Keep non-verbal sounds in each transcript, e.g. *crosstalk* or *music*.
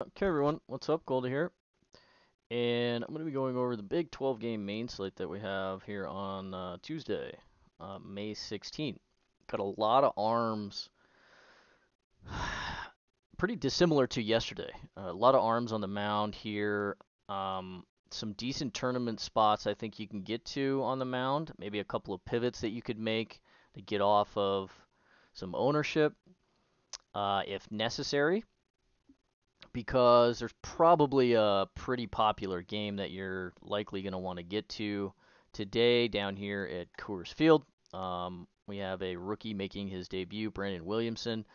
Okay, everyone, what's up? Goldy here. And I'm going to be going over the big 12 game main slate that we have here on uh, Tuesday, uh, May 16th. Got a lot of arms, *sighs* pretty dissimilar to yesterday. Uh, a lot of arms on the mound here. Um, some decent tournament spots I think you can get to on the mound. Maybe a couple of pivots that you could make to get off of some ownership uh, if necessary because there's probably a pretty popular game that you're likely going to want to get to today down here at Coors Field. Um, we have a rookie making his debut, Brandon Williamson.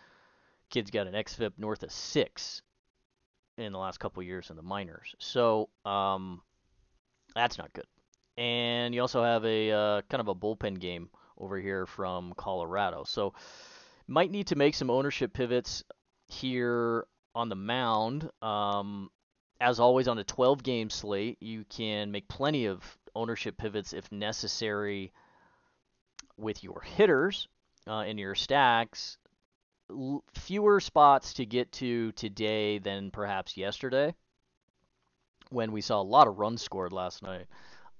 Kid's got an xFIP north of six in the last couple years in the minors, so um, that's not good. And you also have a uh, kind of a bullpen game over here from Colorado, so might need to make some ownership pivots here on the mound. Um, as always, on a 12 game slate, you can make plenty of ownership pivots if necessary with your hitters uh, in your stacks. L- fewer spots to get to today than perhaps yesterday when we saw a lot of runs scored last night.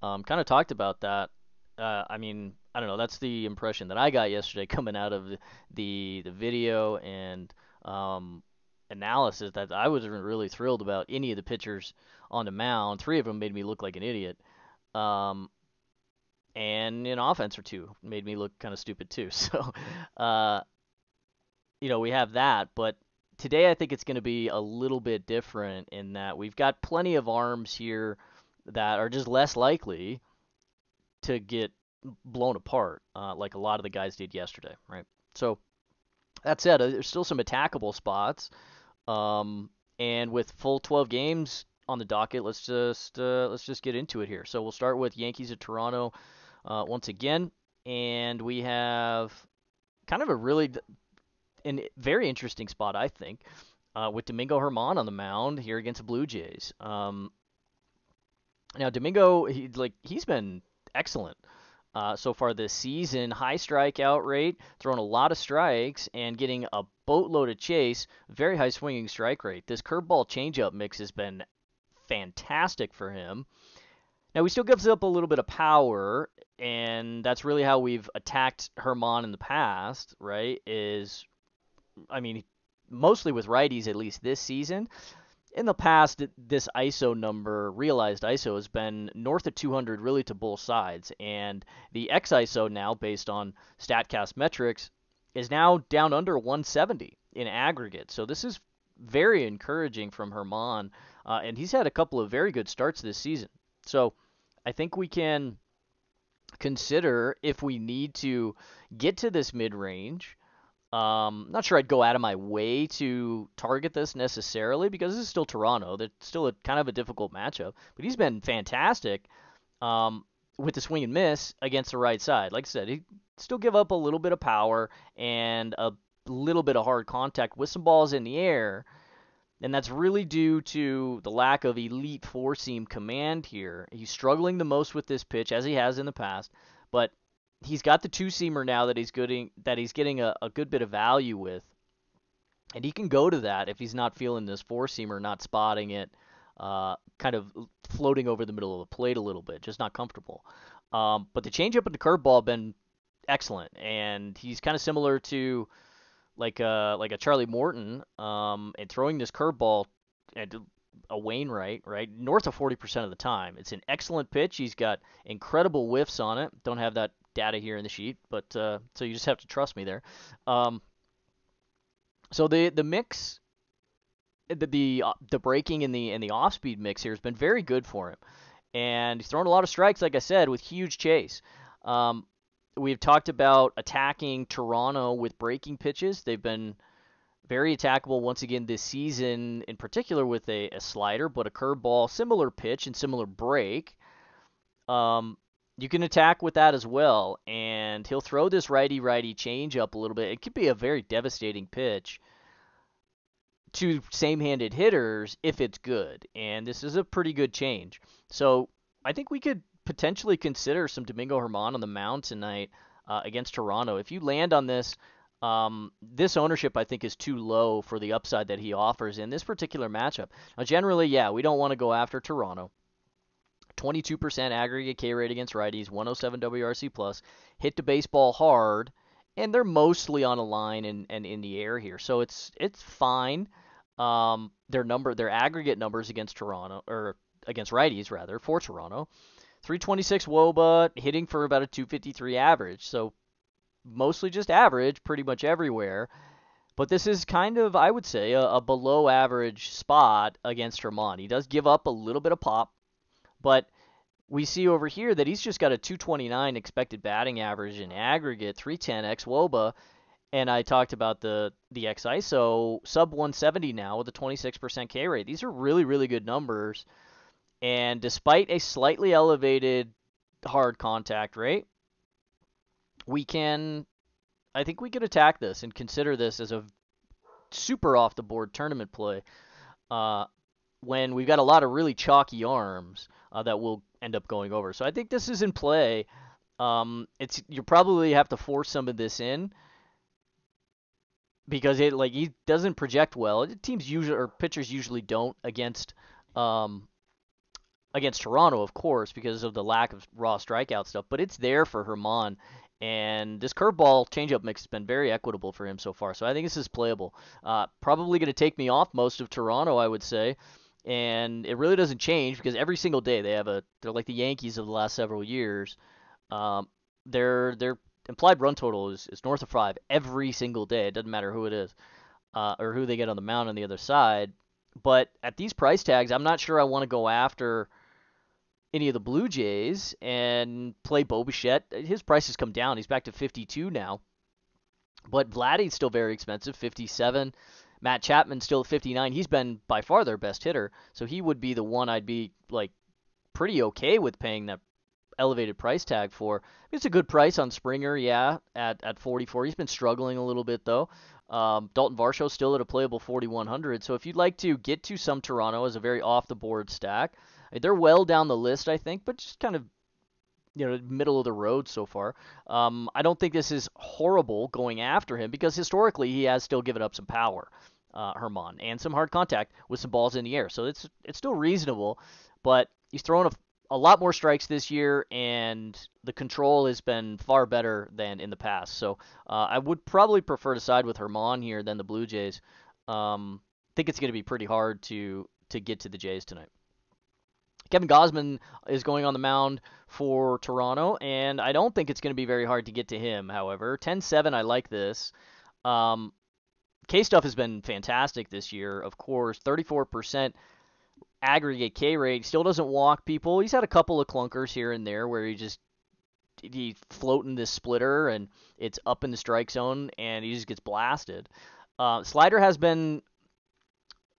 Um, kind of talked about that. Uh, I mean, I don't know. That's the impression that I got yesterday *laughs* coming out of the the, video and um, analysis that I wasn't really thrilled about any of the pitchers on the mound. Three of them made me look like an idiot. Um, and an offense or two made me look kind of stupid too. *laughs* So, uh, you know, we have that. But today I think it's going to be a little bit different in that we've got plenty of arms here that are just less likely to get blown apart, uh, like a lot of the guys did yesterday, right? So, that said, uh, there's still some attackable spots. Um, and with full 12 games on the docket, let's just uh, let's just get into it here. So we'll start with Yankees of Toronto uh, once again, and we have kind of a really and very interesting spot, I think, uh, with Domingo Germán on the mound here against the Blue Jays. Um, now Domingo, he like he's been excellent uh, so far this season. High strikeout rate, throwing a lot of strikes, and getting a boatload of chase. Very high swinging strike rate. This curveball changeup mix has been fantastic for him. Now he still gives up a little bit of power, and that's really how we've attacked Germán in the past, right? Is I mean, mostly with righties at least this season in the past, this ISO number, realized ISO, has been north of 200 really to both sides. And the X ISO now, based on StatCast metrics, is now down under 170 in aggregate. So this is very encouraging from Germán. Uh, and he's had a couple of very good starts this season. So I think we can consider if we need to get to this mid range um, not sure I'd go out of my way to target this necessarily because this is still Toronto. They're still a kind of a difficult matchup, but he's been fantastic um, with the swing and miss against the right side. Like I said, he still give up a little bit of power and a little bit of hard contact with some balls in the air. And that's really due to the lack of elite four seam command here. He's struggling the most with this pitch, as he has in the past, but he's got the two seamer now that he's getting that he's getting a, a good bit of value with, and he can go to that if he's not feeling this four seamer, not spotting it, uh, kind of floating over the middle of the plate a little bit, just not comfortable. Um, but the changeup and the curveball have been excellent, and he's kind of similar to like a uh, like a Charlie Morton, um, and throwing this curveball and a Wainwright, right? North of 40% of the time. It's an excellent pitch. He's got incredible whiffs on it. Don't have that data here in the sheet, but uh, so you just have to trust me there. Um, so the the mix, the the, uh, the breaking and the and the off speed mix here has been very good for him, and he's thrown a lot of strikes, like I said, with huge chase. Um, we've talked about attacking Toronto with breaking pitches. They've been very attackable once again this season, in particular with a, a slider, but a curveball, similar pitch and similar break. Um, you can attack with that as well, and he'll throw this righty righty change up a little bit. It could be a very devastating pitch to same handed hitters if it's good, and this is a pretty good change. So I think we could potentially consider some Domingo Germán on the mound tonight uh, against Toronto. If you land on this, Um, this ownership, I think, is too low for the upside that he offers in this particular matchup. Now, generally, yeah, we don't want to go after Toronto. 22% aggregate K rate against righties, 107 WRC plus, hit the baseball hard, and they're mostly on a line and, and in the air here, so it's it's fine. Um, their number, their aggregate numbers against Toronto or against righties rather for Toronto, 326 WOBA, hitting for about a 253 average, so mostly just average pretty much everywhere. But this is kind of, I would say, a, a below average spot against Germán. He does give up a little bit of pop, but we see over here that he's just got a 229 expected batting average in aggregate, 310 x WOBA, and I talked about the the X ISO sub 170 now with a 26% K rate. These are really really good numbers, and despite a slightly elevated hard contact rate, we can, I think we could attack this and consider this as a super off the board tournament play. Uh, when we've got a lot of really chalky arms uh, that will end up going over. So I think this is in play. Um, it's you probably have to force some of this in because it like he doesn't project well. Teams usually or pitchers usually don't against um, against Toronto, of course, because of the lack of raw strikeout stuff. But it's there for Germán, and this curveball changeup mix has been very equitable for him so far. So I think this is playable. Uh, probably going to take me off most of Toronto, I would say and it really doesn't change because every single day they have a they're like the Yankees of the last several years. Um, their their implied run total is, is north of five every single day. It doesn't matter who it is uh, or who they get on the mound on the other side. But at these price tags, I'm not sure I want to go after any of the Blue Jays and play Bo Bichette. His price has come down. He's back to 52 now. But Vladdy's still very expensive, 57. Matt Chapman still at 59. He's been by far their best hitter, so he would be the one I'd be like pretty okay with paying that elevated price tag for. It's a good price on Springer, yeah, at at 44. He's been struggling a little bit though. Um, Dalton Varsho still at a playable 4100. So if you'd like to get to some Toronto as a very off the board stack, they're well down the list, I think, but just kind of you know middle of the road so far. Um, I don't think this is horrible going after him because historically he has still given up some power uh, Germán and some hard contact with some balls in the air. So it's it's still reasonable, but he's thrown a, a lot more strikes this year, and the control has been far better than in the past. So uh, I would probably prefer to side with Germán here than the Blue Jays. Um, I think it's going to be pretty hard to to get to the Jays tonight. Kevin Gausman is going on the mound for Toronto, and I don't think it's going to be very hard to get to him. However, 10-7, I like this. Um, K stuff has been fantastic this year. Of course, 34% aggregate K rate. Still doesn't walk people. He's had a couple of clunkers here and there where he just he floating this splitter and it's up in the strike zone and he just gets blasted. Uh, slider has been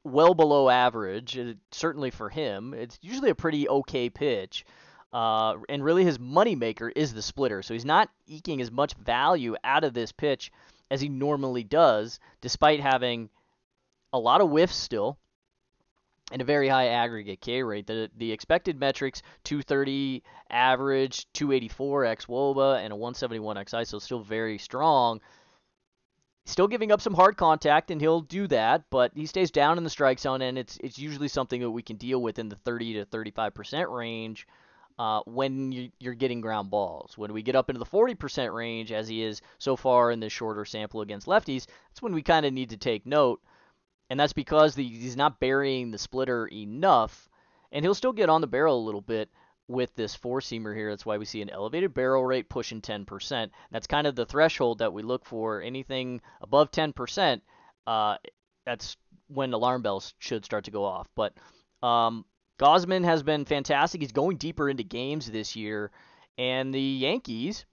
well below average, uh, certainly for him. It's usually a pretty okay pitch. Uh, and really, his moneymaker is the splitter. So he's not eking as much value out of this pitch as he normally does, despite having a lot of whiffs still and a very high aggregate K rate. The the expected metrics 230 average, 284 x WOBA, and a 171 x ISO still very strong. Still giving up some hard contact, and he'll do that, but he stays down in the strike zone, and it's it's usually something that we can deal with in the 30 to 35 percent range uh, when you, are getting ground balls. When we get up into the 40% range, as he is so far in this shorter sample against lefties, that's when we kind of need to take note. And that's because the, he's not burying the splitter enough, and he'll still get on the barrel a little bit with this four seamer here. That's why we see an elevated barrel rate pushing 10%. That's kind of the threshold that we look for. Anything above 10%, uh, that's when alarm bells should start to go off. But um, Gausman has been fantastic. He's going deeper into games this year, and the Yankees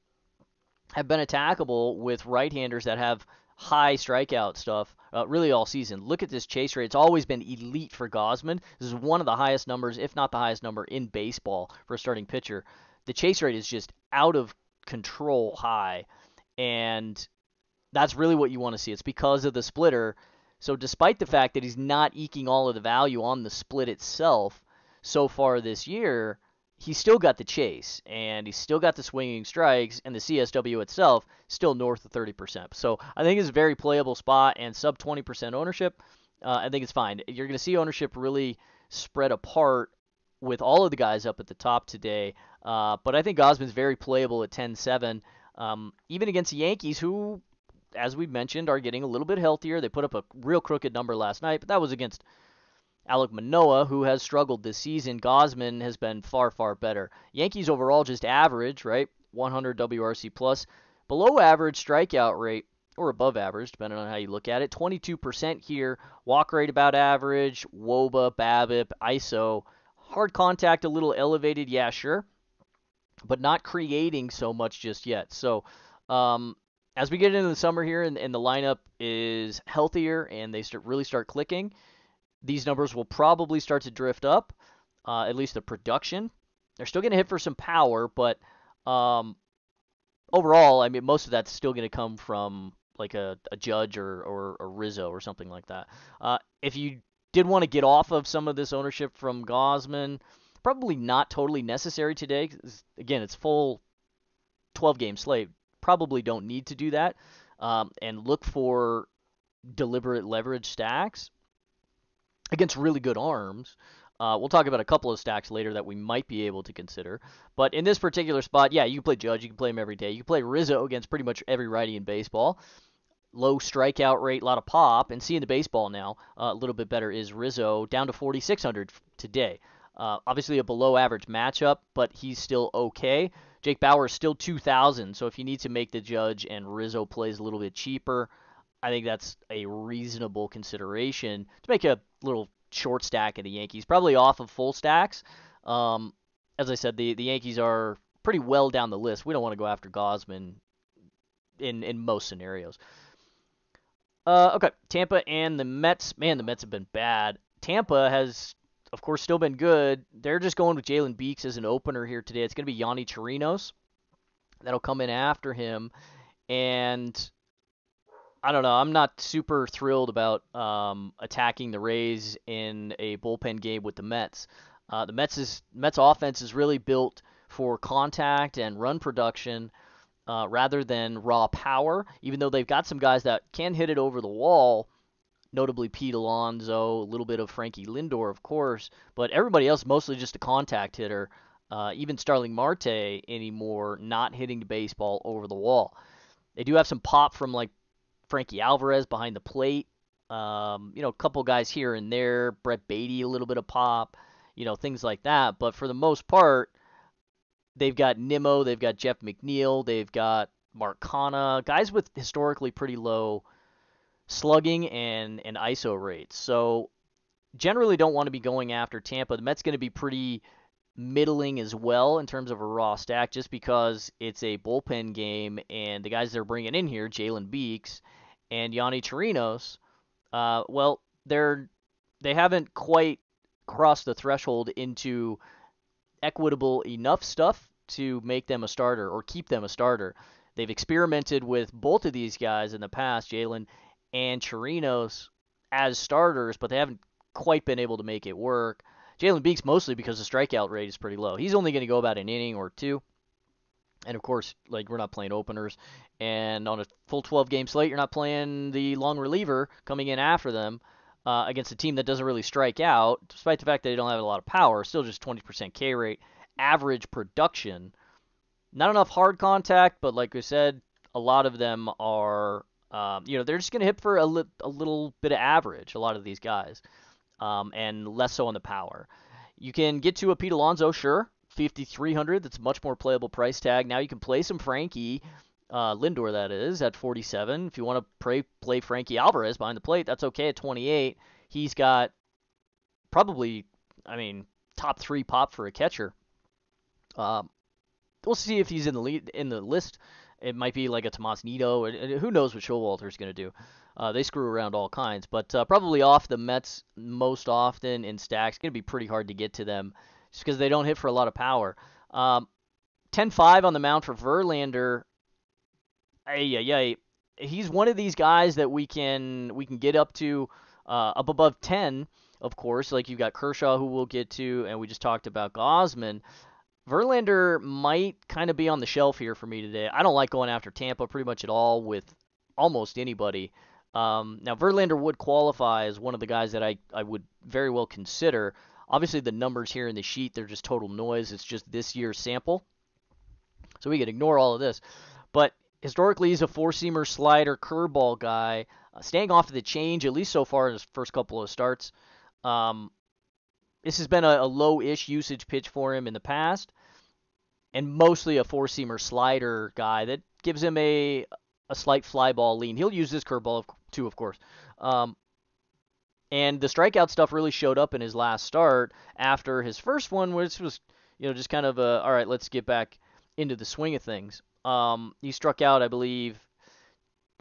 have been attackable with right-handers that have high strikeout stuff uh, really all season. Look at this chase rate. It's always been elite for Gausman. This is one of the highest numbers, if not the highest number, in baseball for a starting pitcher. The chase rate is just out of control high, and that's really what you want to see. It's because of the splitter. So, despite the fact that he's not eking all of the value on the split itself, so far this year, he's still got the chase and he's still got the swinging strikes and the CSW itself still north of 30%. So I think it's a very playable spot and sub 20% ownership. Uh, I think it's fine. You're going to see ownership really spread apart with all of the guys up at the top today. Uh, but I think Gausman's very playable at 10-7, um, even against the Yankees, who, as we mentioned, are getting a little bit healthier. They put up a real crooked number last night, but that was against Alek Manoah, who has struggled this season. Gausman has been far, far better. Yankees overall just average, right? 100 WRC plus. Below average strikeout rate, or above average, depending on how you look at it. 22% here. Walk rate about average. WOBA, BABIP, ISO. Hard contact a little elevated, yeah, sure. But not creating so much just yet. So, um, as we get into the summer here and, and the lineup is healthier and they start, really start clicking, these numbers will probably start to drift up, uh, at least the production. They're still going to hit for some power, but um, overall, I mean, most of that's still going to come from like a, a Judge or, or a Rizzo or something like that. Uh, if you did want to get off of some of this ownership from Gausman, probably not totally necessary today. Again, it's full 12 game slate. Probably don't need to do that. Um, and look for deliberate leverage stacks against really good arms. Uh, we'll talk about a couple of stacks later that we might be able to consider. But in this particular spot, yeah, you can play Judge. You can play him every day. You can play Rizzo against pretty much every righty in baseball. Low strikeout rate, a lot of pop. And seeing the baseball now, uh, a little bit better is Rizzo down to 4,600 today. Uh, obviously a below average matchup, but he's still okay. Jake Bauer is still 2,000. So if you need to make the Judge and Rizzo plays a little bit cheaper, I think that's a reasonable consideration to make a little short stack of the Yankees, probably off of full stacks. Um, as I said, the the Yankees are pretty well down the list. We don't want to go after Gausman in in most scenarios. Uh, okay, Tampa and the Mets. Man, the Mets have been bad. Tampa has, of course, still been good. They're just going with Jalen Beeks as an opener here today. It's going to be Yonny Chirinos that'll come in after him, and I don't know. I'm not super thrilled about um, attacking the Rays in a bullpen game with the Mets. Uh, the Mets is Mets offense is really built for contact and run production uh, rather than raw power. Even though they've got some guys that can hit it over the wall, notably Pete Alonso, a little bit of Frankie Lindor, of course, but everybody else mostly just a contact hitter. Uh, even Starling Marte anymore not hitting the baseball over the wall. They do have some pop from like Frankie Alvarez behind the plate. Um, you know, a couple guys here and there. Brett Baty, a little bit of pop. You know, things like that. But for the most part, they've got Nimmo, they've got Jeff McNeil, they've got Mark guys with historically pretty low slugging and, and ISO rates. So generally don't want to be going after Tampa. The Mets going to be pretty middling as well in terms of a raw stack just because it's a bullpen game and the guys they're bringing in here, Jalen Beeks and Yonny Chirinos, uh, well, they're they haven't quite crossed the threshold into equitable enough stuff to make them a starter or keep them a starter. They've experimented with both of these guys in the past, Jalen and Chirinos, as starters, but they haven't quite been able to make it work. Jalen Beeks mostly because the strikeout rate is pretty low. He's only going to go about an inning or two. And of course, like we're not playing openers, and on a full 12 game slate, you're not playing the long reliever coming in after them uh, against a team that doesn't really strike out, despite the fact that they don't have a lot of power. Still just 20% K rate, average production. Not enough hard contact, but like we said, a lot of them are, um, you know, they're just going to hit for a, li- a little bit of average. A lot of these guys, um, and less so on the power. You can get to a Pete Alonso, sure. 5300 that's much more playable price tag now you can play some frankie uh, lindor that is at 47 if you want to play play frankie alvarez behind the plate that's okay at 28 he's got probably i mean top three pop for a catcher um, we'll see if he's in the lead in the list it might be like a Tomas Nido. Who knows what Showalter's going to do? Uh, they screw around all kinds, but uh, probably off the Mets most often in stacks. It's going to be pretty hard to get to them just because they don't hit for a lot of power. Um, 10-5 on the mound for Verlander. Ay, ay, ay. He's one of these guys that we can we can get up to uh, up above 10, of course. Like you've got Kershaw, who we'll get to, and we just talked about Gausman. Verlander might kind of be on the shelf here for me today. I don't like going after Tampa pretty much at all with almost anybody. Um, now, Verlander would qualify as one of the guys that I, I would very well consider. Obviously, the numbers here in the sheet, they're just total noise. It's just this year's sample. So we can ignore all of this. But historically, he's a four seamer slider curveball guy, uh, staying off of the change, at least so far in his first couple of starts. Um, this has been a, a low ish usage pitch for him in the past, and mostly a four seamer slider guy that gives him a, a slight fly ball lean. He'll use this curveball too, of course. Um, and the strikeout stuff really showed up in his last start after his first one, which was, you know, just kind of a, all right, let's get back into the swing of things. Um, he struck out, I believe,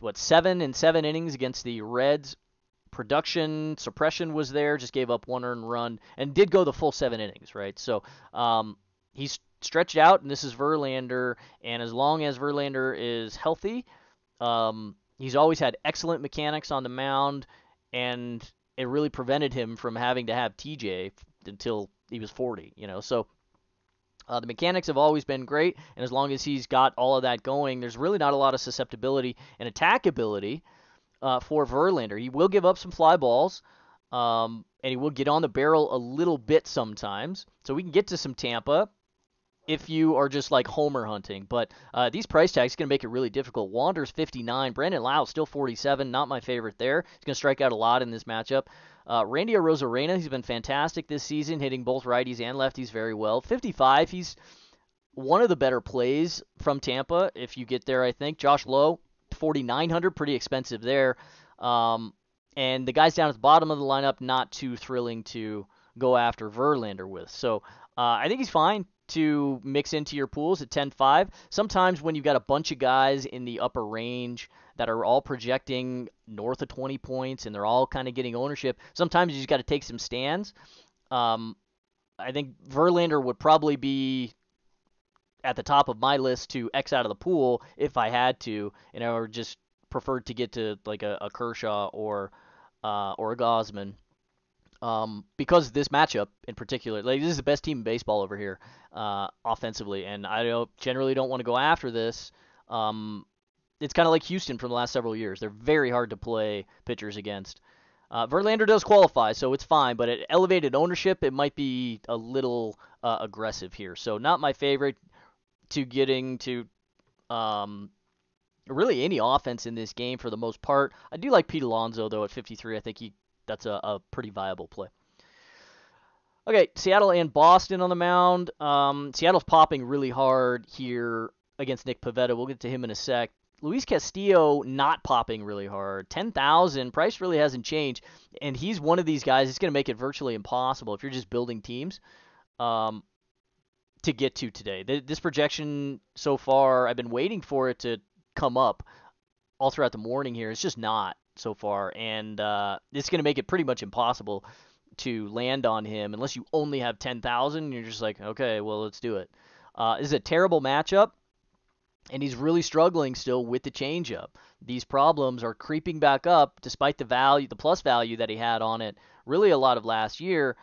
what seven in seven innings against the Reds. Production suppression was there, just gave up one earned run, and did go the full seven innings, right? So um, he's stretched out, and this is Verlander, and as long as Verlander is healthy, um, he's always had excellent mechanics on the mound, and it really prevented him from having to have TJ until he was 40, you know. So uh, the mechanics have always been great, and as long as he's got all of that going, there's really not a lot of susceptibility and attack ability uh, for Verlander. He will give up some fly balls, um, and he will get on the barrel a little bit sometimes. So we can get to some Tampa if you are just like homer hunting. But uh, these price tags going to make it really difficult. Wander's 59, Brandon Lowe still 47. Not my favorite there. He's going to strike out a lot in this matchup. Uh, Randy Arozarena, he's been fantastic this season, hitting both righties and lefties very well. 55, he's one of the better plays from Tampa if you get there, I think. Josh Lowe, 4,900, pretty expensive there. Um, and the guys down at the bottom of the lineup, not too thrilling to go after Verlander with. So uh, I think he's fine to mix into your pools at 10-5. Sometimes when you've got a bunch of guys in the upper range that are all projecting north of 20 points and they're all kind of getting ownership, sometimes you just got to take some stands. Um, I think Verlander would probably be at the top of my list to X out of the pool if I had to, and I would just preferred to get to like a, a Kershaw or uh, or a Gausman um, because this matchup in particular, like this is the best team in baseball over here uh, offensively, and I don't, generally don't want to go after this. Um, it's kind of like Houston from the last several years. They're very hard to play pitchers against. Uh, Verlander does qualify, so it's fine, but at elevated ownership, it might be a little uh, aggressive here. So not my favorite to getting to um, really any offense in this game for the most part. I do like Pete Alonso though at 53. I think he that's a, a pretty viable play. Okay, Seattle and Boston on the mound. Um, Seattle's popping really hard here against Nick Pivetta. We'll get to him in a sec. Luis Castillo not popping really hard. 10,000. Price really hasn't changed. And he's one of these guys. It's going to make it virtually impossible if you're just building teams um, to get to today. This projection so far, I've been waiting for it to come up all throughout the morning here. It's just not so far, and uh, it's going to make it pretty much impossible to land on him unless you only have 10,000. You're just like, okay, well, let's do it. Uh, this is a terrible matchup, and he's really struggling still with the changeup. These problems are creeping back up despite the value, the plus value that he had on it really a lot of last year.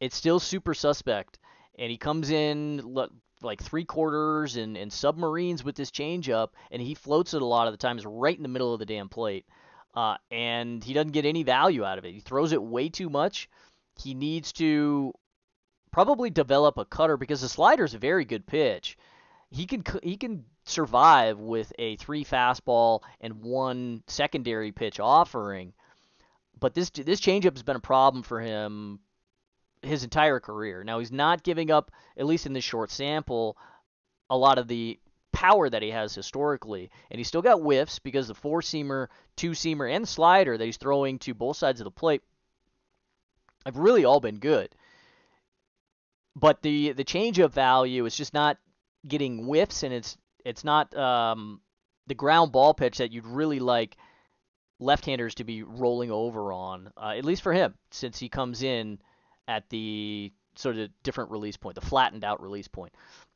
It's still super suspect, and he comes in like three quarters and, and submarines with this changeup, and he floats it a lot of the times right in the middle of the damn plate uh, and he doesn't get any value out of it. He throws it way too much. He needs to probably develop a cutter because the slider is a very good pitch. He can he can survive with a three fastball and one secondary pitch offering, but this this changeup has been a problem for him his entire career. Now he's not giving up, at least in this short sample, a lot of the power that he has historically. And he's still got whiffs because the four seamer, two seamer, and slider that he's throwing to both sides of the plate have really all been good. But the the changeup value is just not getting whiffs, and it's it's not um, the ground ball pitch that you'd really like left-handers to be rolling over on, uh, at least for him, since he comes in at the sort of different release point, the flattened out release point.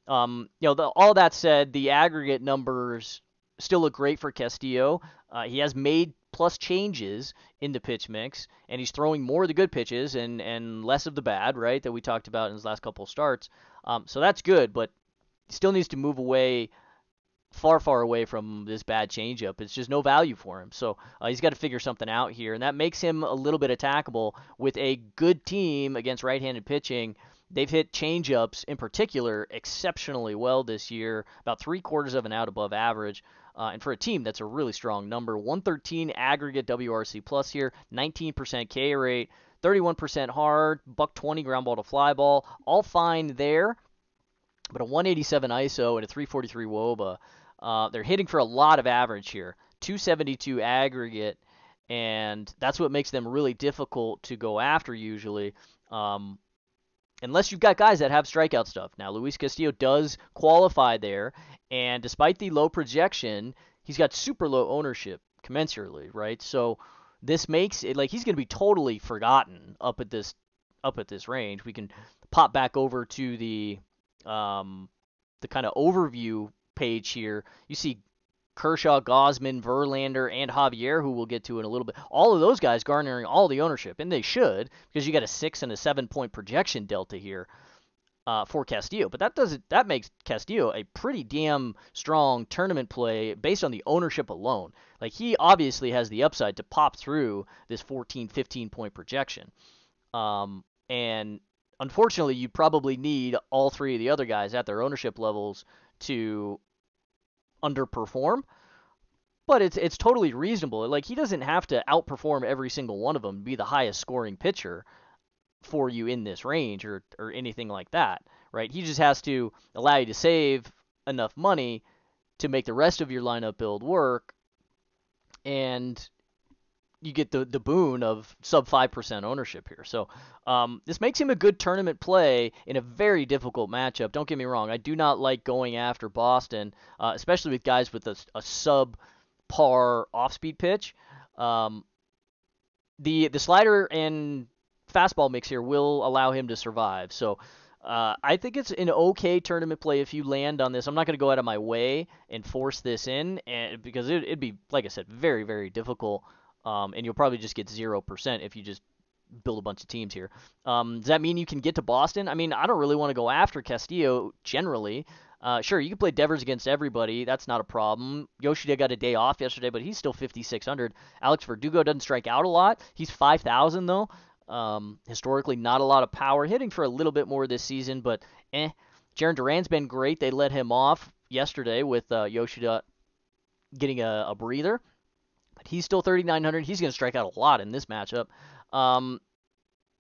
Um, you know, the, all that said, the aggregate numbers still look great for Castillo. Uh, he has made plus changes in the pitch mix, and he's throwing more of the good pitches and, and less of the bad, right, that we talked about in his last couple starts. Um, so that's good, but still needs to move away far, far away from this bad changeup. It's just no value for him. So uh, he's got to figure something out here, and that makes him a little bit attackable with a good team against right-handed pitching. They've hit changeups in particular exceptionally well this year, about three quarters of an out above average. Uh, and for a team, that's a really strong number. 113 aggregate WRC plus here, 19% K rate, 31% hard, buck 20 ground ball to fly ball, all fine there. But a 187 ISO and a 343 WOBA. Uh, they're hitting for a lot of average here, 272 aggregate, and that's what makes them really difficult to go after usually. Um, unless you've got guys that have strikeout stuff. Now, Luis Castillo does qualify there, and despite the low projection, he's got super low ownership commensurately, right? So this makes it like he's going to be totally forgotten up at this up at this range. We can pop back over to the um, the kind of overview page here. You see Kershaw, Gausman, Verlander, and Javier, who we'll get to in a little bit. All of those guys garnering all the ownership, and they should because you got a six and a seven point projection delta here uh, for Castillo. But that doesn't that makes Castillo a pretty damn strong tournament play based on the ownership alone. Like he obviously has the upside to pop through this 14, 15 point projection. Um, and unfortunately, you probably need all three of the other guys at their ownership levels to underperform. But it's it's totally reasonable. Like he doesn't have to outperform every single one of them, be the highest scoring pitcher for you in this range or or anything like that, right? He just has to allow you to save enough money to make the rest of your lineup build work and you get the the boon of sub five percent ownership here. So um, this makes him a good tournament play in a very difficult matchup. Don't get me wrong, I do not like going after Boston, uh, especially with guys with a, a sub par off speed pitch. Um, the the slider and fastball mix here will allow him to survive. So. Uh, I think it's an okay tournament play if you land on this. I'm not going to go out of my way and force this in, and because it, would be, like I said, very, very difficult um, and you'll probably just get 0% if you just build a bunch of teams here. Um, does that mean you can get to Boston? I mean, I don't really want to go after Castillo generally. Uh, sure, you can play Devers against everybody. That's not a problem. Yoshida got a day off yesterday, but he's still 5,600. Alex Verdugo doesn't strike out a lot. He's 5,000 though. Um, historically, not a lot of power. Hitting for a little bit more this season, but eh. Jarren Duran's been great. They let him off yesterday with uh, Yoshida getting a, a breather. He's still 3,900. He's going to strike out a lot in this matchup. Um,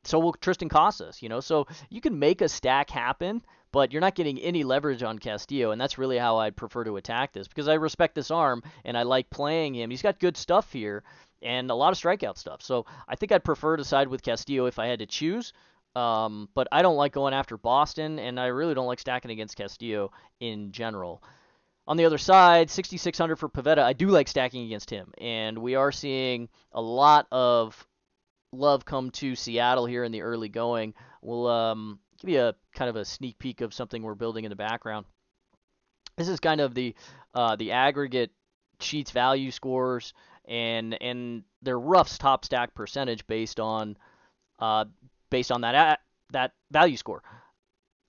so will Triston Casas, you know. So you can make a stack happen, but you're not getting any leverage on Castillo, and that's really how I'd prefer to attack this because I respect this arm and I like playing him. He's got good stuff here and a lot of strikeout stuff. So I think I'd prefer to side with Castillo if I had to choose. Um, but I don't like going after Boston, and I really don't like stacking against Castillo in general. On the other side, 6,600 for Pivetta. I do like stacking against him, and we are seeing a lot of love come to Seattle here in the early going. We'll um, give you a kind of a sneak peek of something we're building in the background. This is kind of the uh, the aggregate sheets value scores and and their roughs top stack percentage based on uh, based on that that value score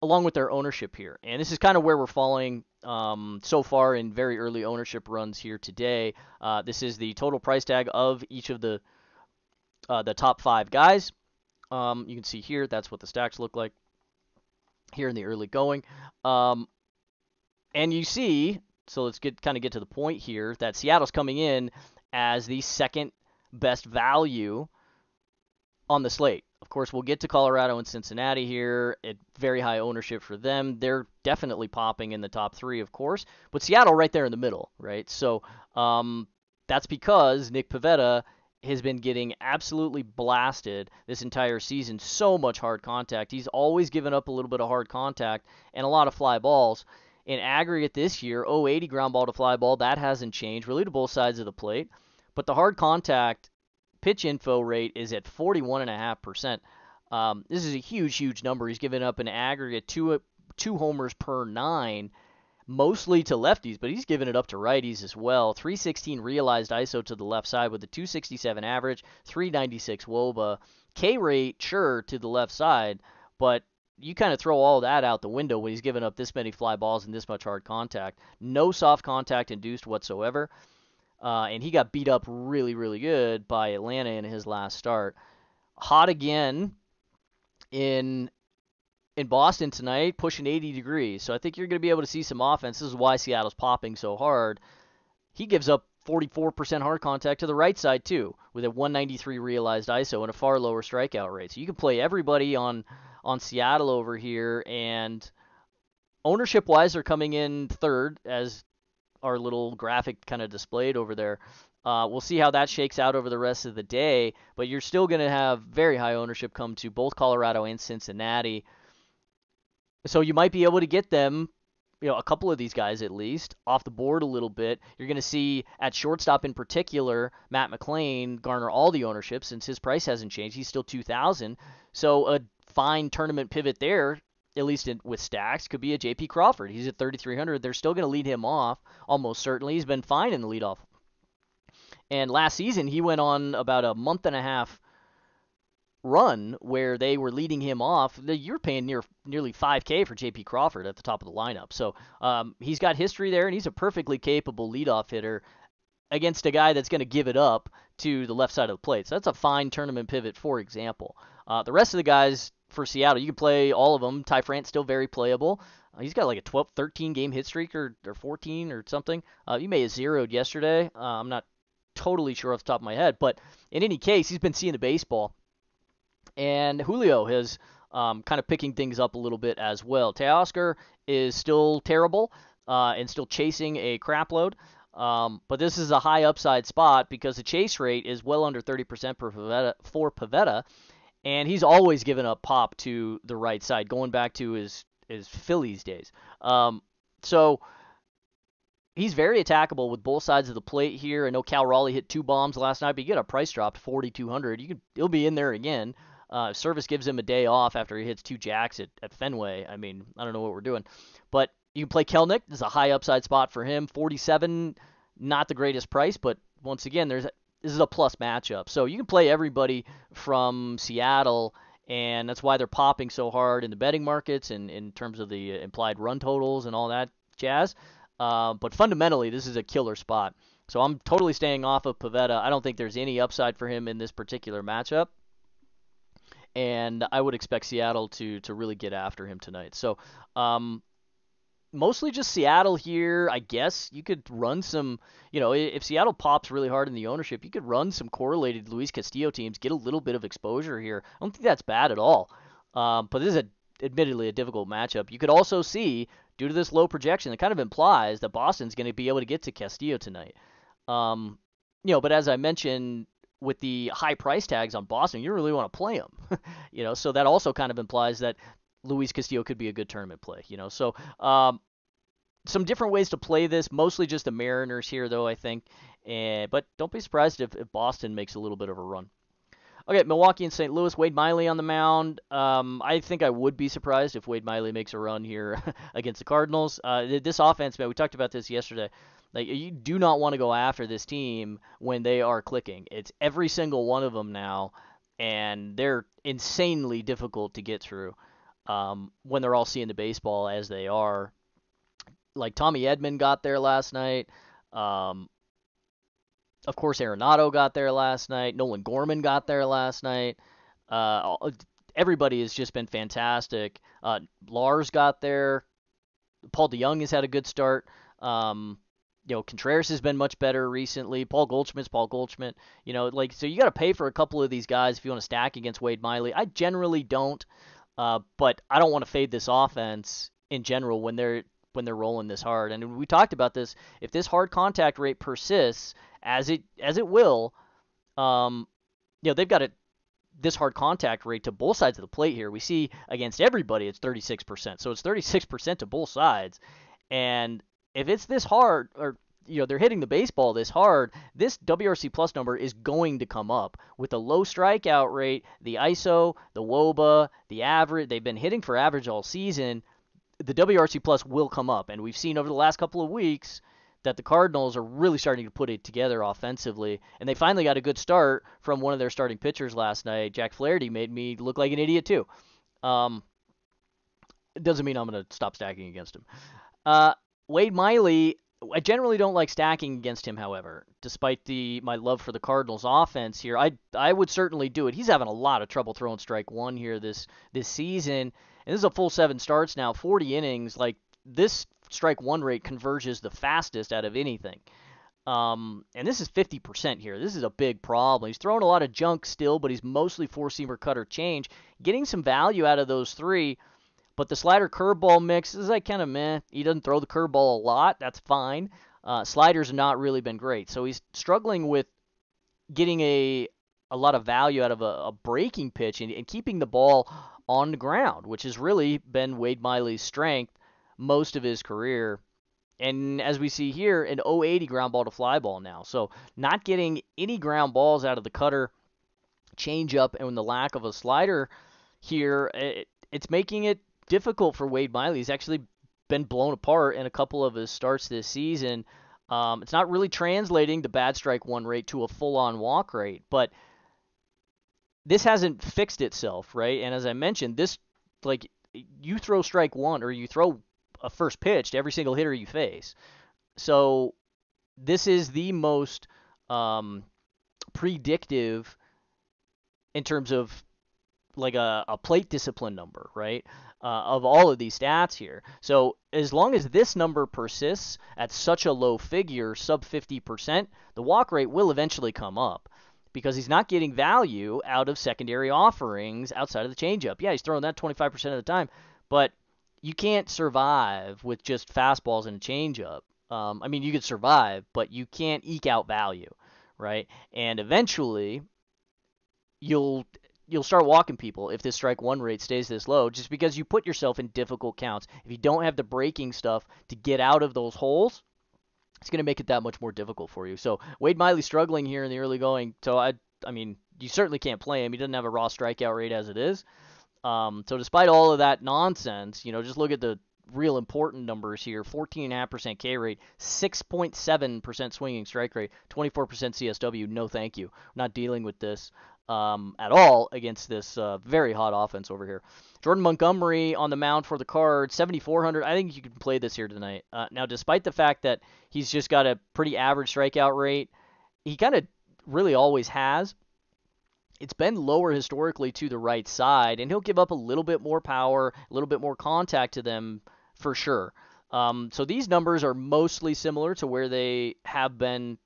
along with their ownership here. And this is kind of where we're falling um, so far in very early ownership runs here today. Uh, this is the total price tag of each of the uh, the top five guys. Um, you can see here that's what the stacks look like here in the early going. Um, and you see, so let's get kind of get to the point here that Seattle's coming in as the second best value on the slate. Of course, we'll get to Colorado and Cincinnati here at very high ownership for them. They're definitely popping in the top three, of course, but Seattle right there in the middle, right? So um, that's because Nick Pivetta has been getting absolutely blasted this entire season. So much hard contact. He's always given up a little bit of hard contact and a lot of fly balls. In aggregate this year, 080 ground ball to fly ball, that hasn't changed, really to both sides of the plate. But the hard contact pitch info rate is at 41.5%. Um, this is a huge, huge number. He's given up an aggregate two two homers per nine, mostly to lefties, but he's given it up to righties as well. 316 realized ISO to the left side with a 267 average, 396 WOBA. K rate, sure, to the left side, but you kind of throw all that out the window when he's giving up this many fly balls and this much hard contact. No soft contact induced whatsoever. Uh, and he got beat up really, really good by Atlanta in his last start. Hot again in in Boston tonight, pushing 80 degrees. So I think you're going to be able to see some offense. This is why Seattle's popping so hard. He gives up 44% hard contact to the right side too, with a 193 realized ISO and a far lower strikeout rate. So you can play everybody on on Seattle over here, and ownership wise, they're coming in third as our little graphic kind of displayed over there. Uh, we'll see how that shakes out over the rest of the day, but you're still going to have very high ownership come to both Colorado and Cincinnati. So you might be able to get them, you know, a couple of these guys at least off the board a little bit. You're going to see at shortstop in particular, Matt McLain garner all the ownership since his price hasn't changed. He's still 2,000. So a fine tournament pivot there, at least in, with stacks, could be a JP Crawford. He's at 3,300. They're still going to lead him off almost certainly. He's been fine in the leadoff. And last season, he went on about a month and a half run where they were leading him off. You're paying near nearly 5K for JP Crawford at the top of the lineup. So um, he's got history there, and he's a perfectly capable leadoff hitter against a guy that's going to give it up to the left side of the plate. So that's a fine tournament pivot, for example. Uh, the rest of the guys for Seattle. You can play all of them. Ty France still very playable. Uh, he's got like a 12, 13 game hit streak or, or 14 or something. Uh, you may have zeroed yesterday. Uh, I'm not totally sure off the top of my head, but in any case, he's been seeing the baseball. And Julio has um, kind of picking things up a little bit as well. Teoscar is still terrible uh, and still chasing a crap load. Um, but this is a high upside spot because the chase rate is well under 30% per Pivetta, for Pivetta, and he's always given up pop to the right side, going back to his his Phillies days. Um, so he's very attackable with both sides of the plate here. I know Cal Raleigh hit two bombs last night, but you get a price drop to 4,200. You can he'll be in there again. Uh, Servais gives him a day off after he hits two jacks at, at Fenway. I mean, I don't know what we're doing, but you can play Kelenic. This is a high upside spot for him. 47, not the greatest price, but once again, there's this is a plus matchup. So you can play everybody from Seattle, and that's why they're popping so hard in the betting markets and in terms of the implied run totals and all that jazz. Uh, but fundamentally, this is a killer spot. So I'm totally staying off of Pivetta. I don't think there's any upside for him in this particular matchup. And I would expect Seattle to to really get after him tonight. So um, mostly just Seattle here. I guess you could run some, you know, if Seattle pops really hard in the ownership, you could run some correlated Luis Castillo teams, get a little bit of exposure here. I don't think that's bad at all. Um, but this is a, admittedly a difficult matchup. You could also see, due to this low projection, it kind of implies that Boston's going to be able to get to Castillo tonight. Um, you know, but as I mentioned, with the high price tags on Boston, you really want to play them. *laughs* you know, so that also kind of implies that Luis Castillo could be a good tournament play, you know. So um, some different ways to play this, mostly just the Mariners here, though I think. And but don't be surprised if, if Boston makes a little bit of a run. Okay, Milwaukee and St. Louis. Wade Miley on the mound. Um, I think I would be surprised if Wade Miley makes a run here *laughs* against the Cardinals. Uh, this offense, man, we talked about this yesterday. Like you do not want to go after this team when they are clicking. It's every single one of them now, and they're insanely difficult to get through um, when they're all seeing the baseball as they are. Like Tommy Edman got there last night. Um, of course, Arenado got there last night. Nolan Gorman got there last night. Uh, everybody has just been fantastic. Uh, Lars got there. Paul DeJong has had a good start. Um, you know, Contreras has been much better recently. Paul Goldschmidt's Paul Goldschmidt. You know, like so you got to pay for a couple of these guys if you want to stack against Wade Miley. I generally don't. Uh, but I don't want to fade this offense in general when they're when they're rolling this hard. And we talked about this. If this hard contact rate persists, as it as it will, um, you know they've got it this hard contact rate to both sides of the plate here. We see against everybody it's 36%. So it's 36% to both sides. And if it's this hard or you know they're hitting the baseball this hard, this WRC plus number is going to come up with the low strikeout rate, the ISO, the WOBA, the average. They've been hitting for average all season. The WRC plus will come up, and we've seen over the last couple of weeks that the Cardinals are really starting to put it together offensively, and they finally got a good start from one of their starting pitchers last night. Jack Flaherty made me look like an idiot too. Um, doesn't mean I'm going to stop stacking against him. Uh, Wade Miley, I generally don't like stacking against him, however, despite the my love for the Cardinals offense here. I I would certainly do it. He's having a lot of trouble throwing strike one here this this season. And this is a full seven starts now, 40 innings. Like this strike one rate converges the fastest out of anything. Um, and this is 50% here. This is a big problem. He's throwing a lot of junk still, but he's mostly four seamer cutter change, getting some value out of those three. But the slider curveball mix is like kind of meh. He doesn't throw the curveball a lot. That's fine. Uh, sliders not really been great. So he's struggling with getting a a lot of value out of a, a breaking pitch and, and keeping the ball on the ground, which has really been Wade Miley's strength most of his career. And as we see here, an 080 ground ball to fly ball now. So not getting any ground balls out of the cutter, changeup, and the lack of a slider here, it, it's making it difficult for Wade Miley. He's actually been blown apart in a couple of his starts this season. Um, it's not really translating the bad strike one rate to a full on walk rate, but this hasn't fixed itself, right? And as I mentioned, this, like, you throw strike one or you throw a first pitch to every single hitter you face. So this is the most um, predictive in terms of like a, a plate discipline number, right? Uh, of all of these stats here. So as long as this number persists at such a low figure, sub 50%, the walk rate will eventually come up because he's not getting value out of secondary offerings outside of the changeup. Yeah, he's throwing that 25% of the time, but you can't survive with just fastballs and a changeup. Um, I mean, you could survive, but you can't eke out value, right? And eventually, you'll you'll start walking people if this strike one rate stays this low just because you put yourself in difficult counts. If you don't have the breaking stuff to get out of those holes, it's going to make it that much more difficult for you. So Wade Miley struggling here in the early going. So I I mean, you certainly can't play him. He doesn't have a raw strikeout rate as it is. Um, so despite all of that nonsense, you know, just look at the real important numbers here 14.5% K rate, 6.7% swinging strike rate, 24% CSW. No, thank you. not dealing with this um, at all against this uh, very hot offense over here. Jordan Montgomery on the mound for the Cards, 7,400. I think you can play this here tonight. Uh, now, despite the fact that he's just got a pretty average strikeout rate, he kind of really always has. It's been lower historically to the right side, and he'll give up a little bit more power, a little bit more contact to them for sure. Um, so these numbers are mostly similar to where they have been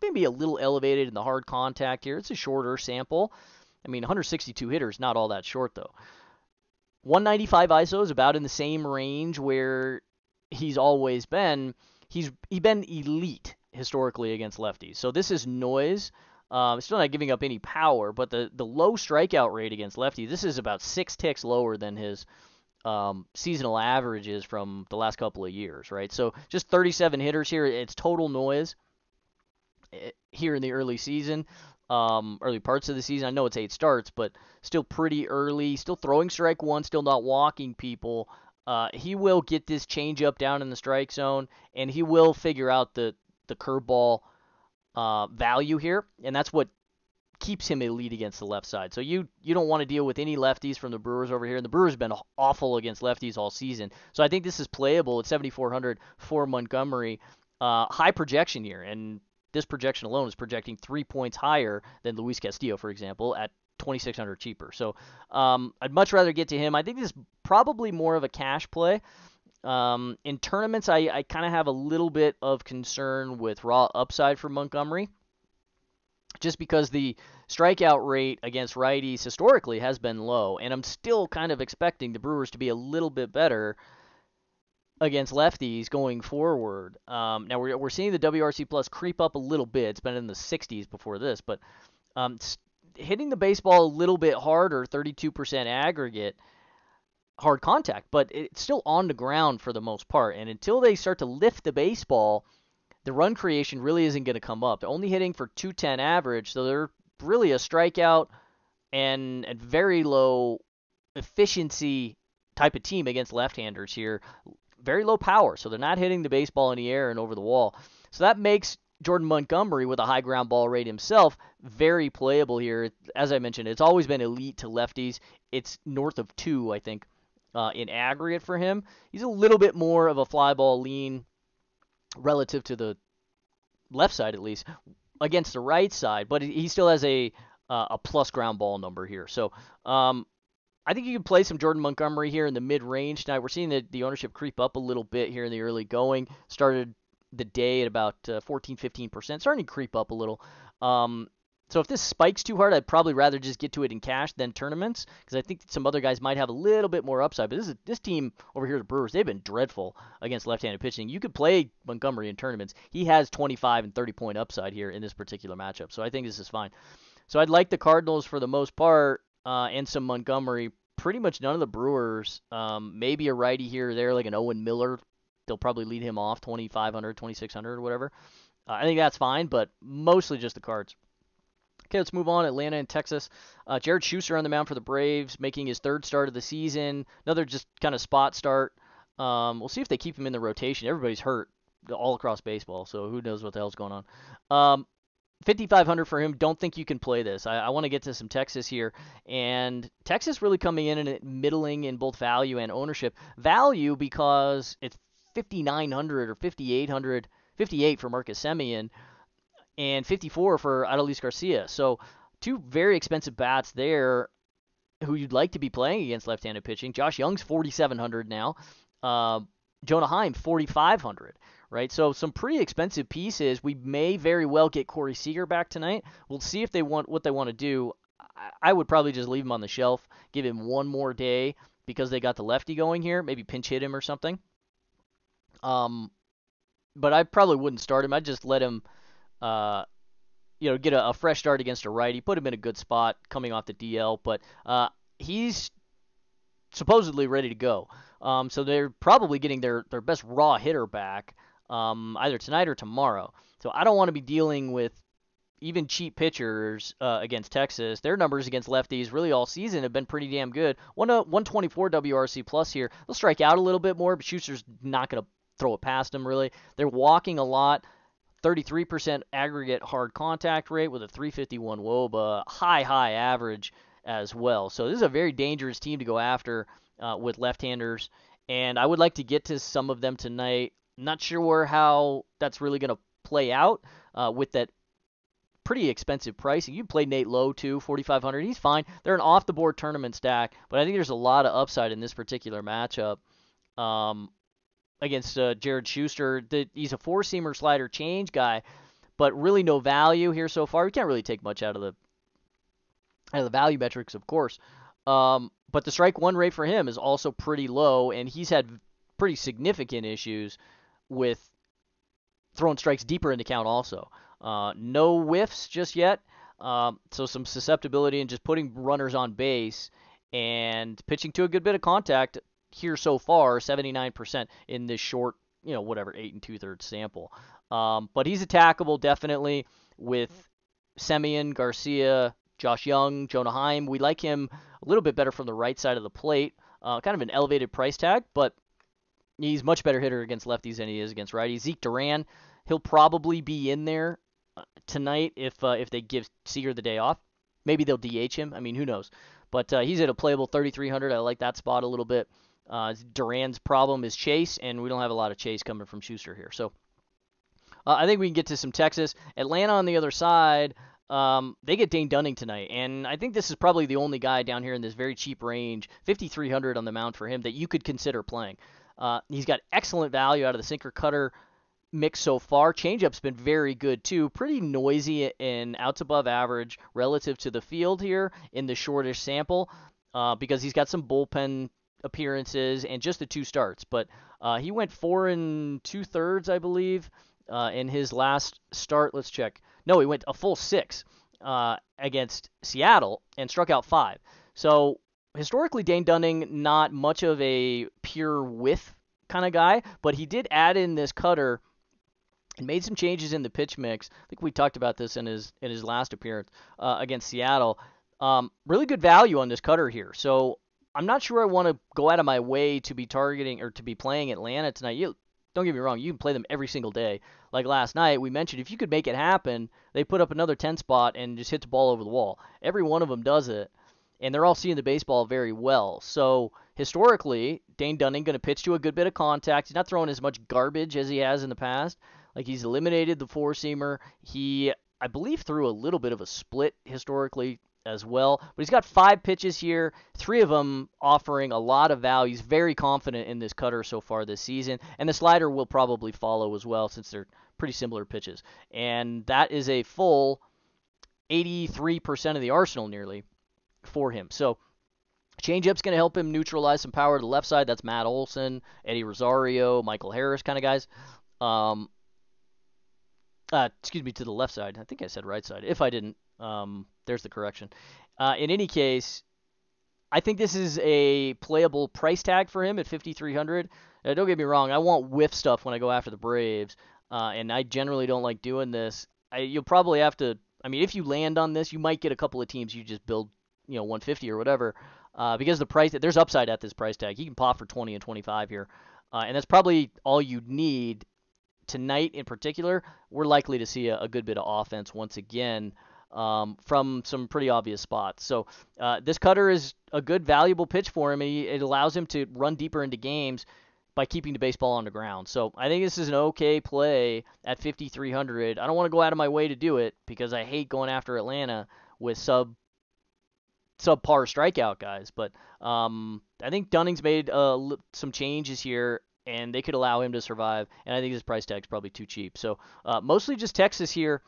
maybe a little elevated in the hard contact here. It's a shorter sample. I mean, 162 hitters, not all that short though. 195 ISO is about in the same range where he's always been. He's he been elite historically against lefties. So this is noise. Um, still not giving up any power, but the the low strikeout rate against lefties. This is about six ticks lower than his um, seasonal averages from the last couple of years, right? So just 37 hitters here. It's total noise. Eh, here in the early season, um, early parts of the season. I know it's eight starts, but still pretty early. Still throwing strike one, still not walking people. Uh, he will get this changeup down in the strike zone, and he will figure out the the curveball uh, value here, and that's what keeps him elite against the left side. So you you don't want to deal with any lefties from the Brewers over here, and the Brewers have been awful against lefties all season. So I think this is playable at 7,400 for Montgomery. Uh, high projection here, and this projection alone is projecting three points higher than Luis Castillo, for example, at 2600 cheaper. So um, I'd much rather get to him. I think this is probably more of a cash play. Um, in tournaments, I, I kind of have a little bit of concern with raw upside for Montgomery, just because the strikeout rate against righties historically has been low, and I'm still kind of expecting the Brewers to be a little bit better against lefties going forward. Um, now we're, we're seeing the WRC plus creep up a little bit. It's been in the 60s before this, but um, hitting the baseball a little bit harder, 32% aggregate hard contact, but it's still on the ground for the most part. And until they start to lift the baseball, the run creation really isn't going to come up. They're only hitting for 210 average, so they're really a strikeout and, a very low efficiency type of team against left-handers here very low power, so they're not hitting the baseball in the air and over the wall. So that makes Jordan Montgomery with a high ground ball rate himself very playable here. As I mentioned, it's always been elite to lefties. It's north of two, I think, uh, in aggregate for him. He's a little bit more of a fly ball lean relative to the left side, at least, against the right side, but he still has a uh, a plus ground ball number here. So um, I think you can play some Jordan Montgomery here in the mid range tonight. We're seeing the, the ownership creep up a little bit here in the early going. Started the day at about uh, 14, 15%, starting to creep up a little. Um, so if this spikes too hard, I'd probably rather just get to it in cash than tournaments because I think some other guys might have a little bit more upside. But this is this team over here, the Brewers, they've been dreadful against left-handed pitching. You could play Montgomery in tournaments. He has 25 and 30 point upside here in this particular matchup. So I think this is fine. So I'd like the Cardinals for the most part uh, and some Montgomery. Pretty much none of the Brewers. Um, maybe a righty here or there, like an Owen Miller. They'll probably lead him off 2,500, 2,600 or whatever. Uh, I think that's fine, but mostly just the cards. Okay, let's move on. Atlanta and Texas. Uh, Jared Schuster on the mound for the Braves, making his third start of the season. Another just kind of spot start. Um, we'll see if they keep him in the rotation. Everybody's hurt all across baseball, so who knows what the hell's going on. Um, 5500 for him. Don't think you can play this. I, I want to get to some Texas here, and Texas really coming in and middling in both value and ownership. Value because it's 5900 or 5800, 58 for Marcus Semien and 54 for Adolis Garcia. So two very expensive bats there who you'd like to be playing against left-handed pitching. Josh Jung's 4,700 now. Uh, Jonah Heim 4,500. Right, so some pretty expensive pieces. We may very well get Corey Seager back tonight. We'll see if they want what they want to do. I would probably just leave him on the shelf, give him one more day because they got the lefty going here. Maybe pinch hit him or something. Um, but I probably wouldn't start him. I'd just let him uh, you know, get a, a, fresh start against a righty, put him in a good spot coming off the DL. But uh, he's supposedly ready to go. Um, so they're probably getting their, their best raw hitter back um, either tonight or tomorrow. So I don't want to be dealing with even cheap pitchers uh, against Texas. Their numbers against lefties really all season have been pretty damn good. One, uh, 124 WRC plus here. They'll strike out a little bit more, but Schuster's not going to throw it past them really. They're walking a lot. 33% aggregate hard contact rate with a 351 WOBA, high, high average as well. So this is a very dangerous team to go after uh, with left-handers, and I would like to get to some of them tonight. Not sure how that's really going to play out uh, with that pretty expensive pricing. You play Nate Lowe too, 4,500. He's fine. They're an off-the-board tournament stack, but I think there's a lot of upside in this particular matchup. Um, against uh, Jared Schuster. The, he's a four seamer slider change guy, but really no value here so far. We can't really take much out of the out of the value metrics, of course. Um, but the strike one rate for him is also pretty low, and he's had pretty significant issues with throwing strikes deeper into count also. Uh, no whiffs just yet, um, so some susceptibility and just putting runners on base and pitching to a good bit of contact here so far, 79% in this short, you know, whatever, eight and two thirds sample. Um, but he's attackable definitely with Semien, Garcia, Josh Jung, Jonah Heim. We like him a little bit better from the right side of the plate. Uh, kind of an elevated price tag, but he's much better hitter against lefties than he is against righties. Zeke Duran, he'll probably be in there uh, tonight if uh, if they give Seager the day off. Maybe they'll DH him. I mean, who knows? But uh, he's at a playable 3,300. I like that spot a little bit. Uh, Duran's problem is Chase, and we don't have a lot of Chase coming from Schuster here. So uh, I think we can get to some Texas. Atlanta on the other side, um, they get Dane Dunning tonight, and I think this is probably the only guy down here in this very cheap range, 5,300 on the mound for him, that you could consider playing. Uh, he's got excellent value out of the sinker cutter mix so far. Changeup's been very good too. Pretty noisy and outs above average relative to the field here in the shortish sample uh, because he's got some bullpen appearances and just the two starts. But uh, he went four and two thirds, I believe, uh, in his last start. Let's check. No, he went a full six uh, against Seattle and struck out five. So historically, Dane Dunning not much of a pure whiff kind of guy, but he did add in this cutter and made some changes in the pitch mix. I think we talked about this in his in his last appearance uh, against Seattle. Um, really good value on this cutter here. So I'm not sure I want to go out of my way to be targeting or to be playing Atlanta tonight. You don't get me wrong, you can play them every single day. Like last night, we mentioned if you could make it happen, they put up another 10 spot and just hit the ball over the wall. Every one of them does it. and they're all seeing the baseball very well. So historically, Dane Dunning going to pitch to a good bit of contact. He's not throwing as much garbage as he has in the past. Like he's eliminated the four seamer. He, I believe, threw a little bit of a split historically as well. But he's got five pitches here, three of them offering a lot of value. He's very confident in this cutter so far this season, and the slider will probably follow as well since they're pretty similar pitches. And that is a full 83% of the arsenal nearly for him. So Changeup's going to help him neutralize some power to the left side. That's Matt Olson, Eddie Rosario, Michael Harris kind of guys. Um, uh, excuse me, to the left side. I think I said right side. If I didn't, um, there's the correction. Uh, in any case, I think this is a playable price tag for him at 5,300. Uh, don't get me wrong, I want whiff stuff when I go after the Braves, uh, and I generally don't like doing this. I, you'll probably have to. I mean, if you land on this, you might get a couple of teams you just build, you know, 150 or whatever, uh, because the price there's upside at this price tag. He can pop for 20 and 25 here, uh, and that's probably all you need tonight in particular. We're likely to see a, a good bit of offense once again um, from some pretty obvious spots. So uh, this cutter is a good, valuable pitch for him. He, it allows him to run deeper into games by keeping the baseball on the ground. So I think this is an okay play at 5,300. I don't want to go out of my way to do it because I hate going after Atlanta with sub subpar strikeout guys. But um, I think Dunning's made uh, some changes here, and they could allow him to survive. And I think his price tag's probably too cheap. So uh, mostly just Texas here.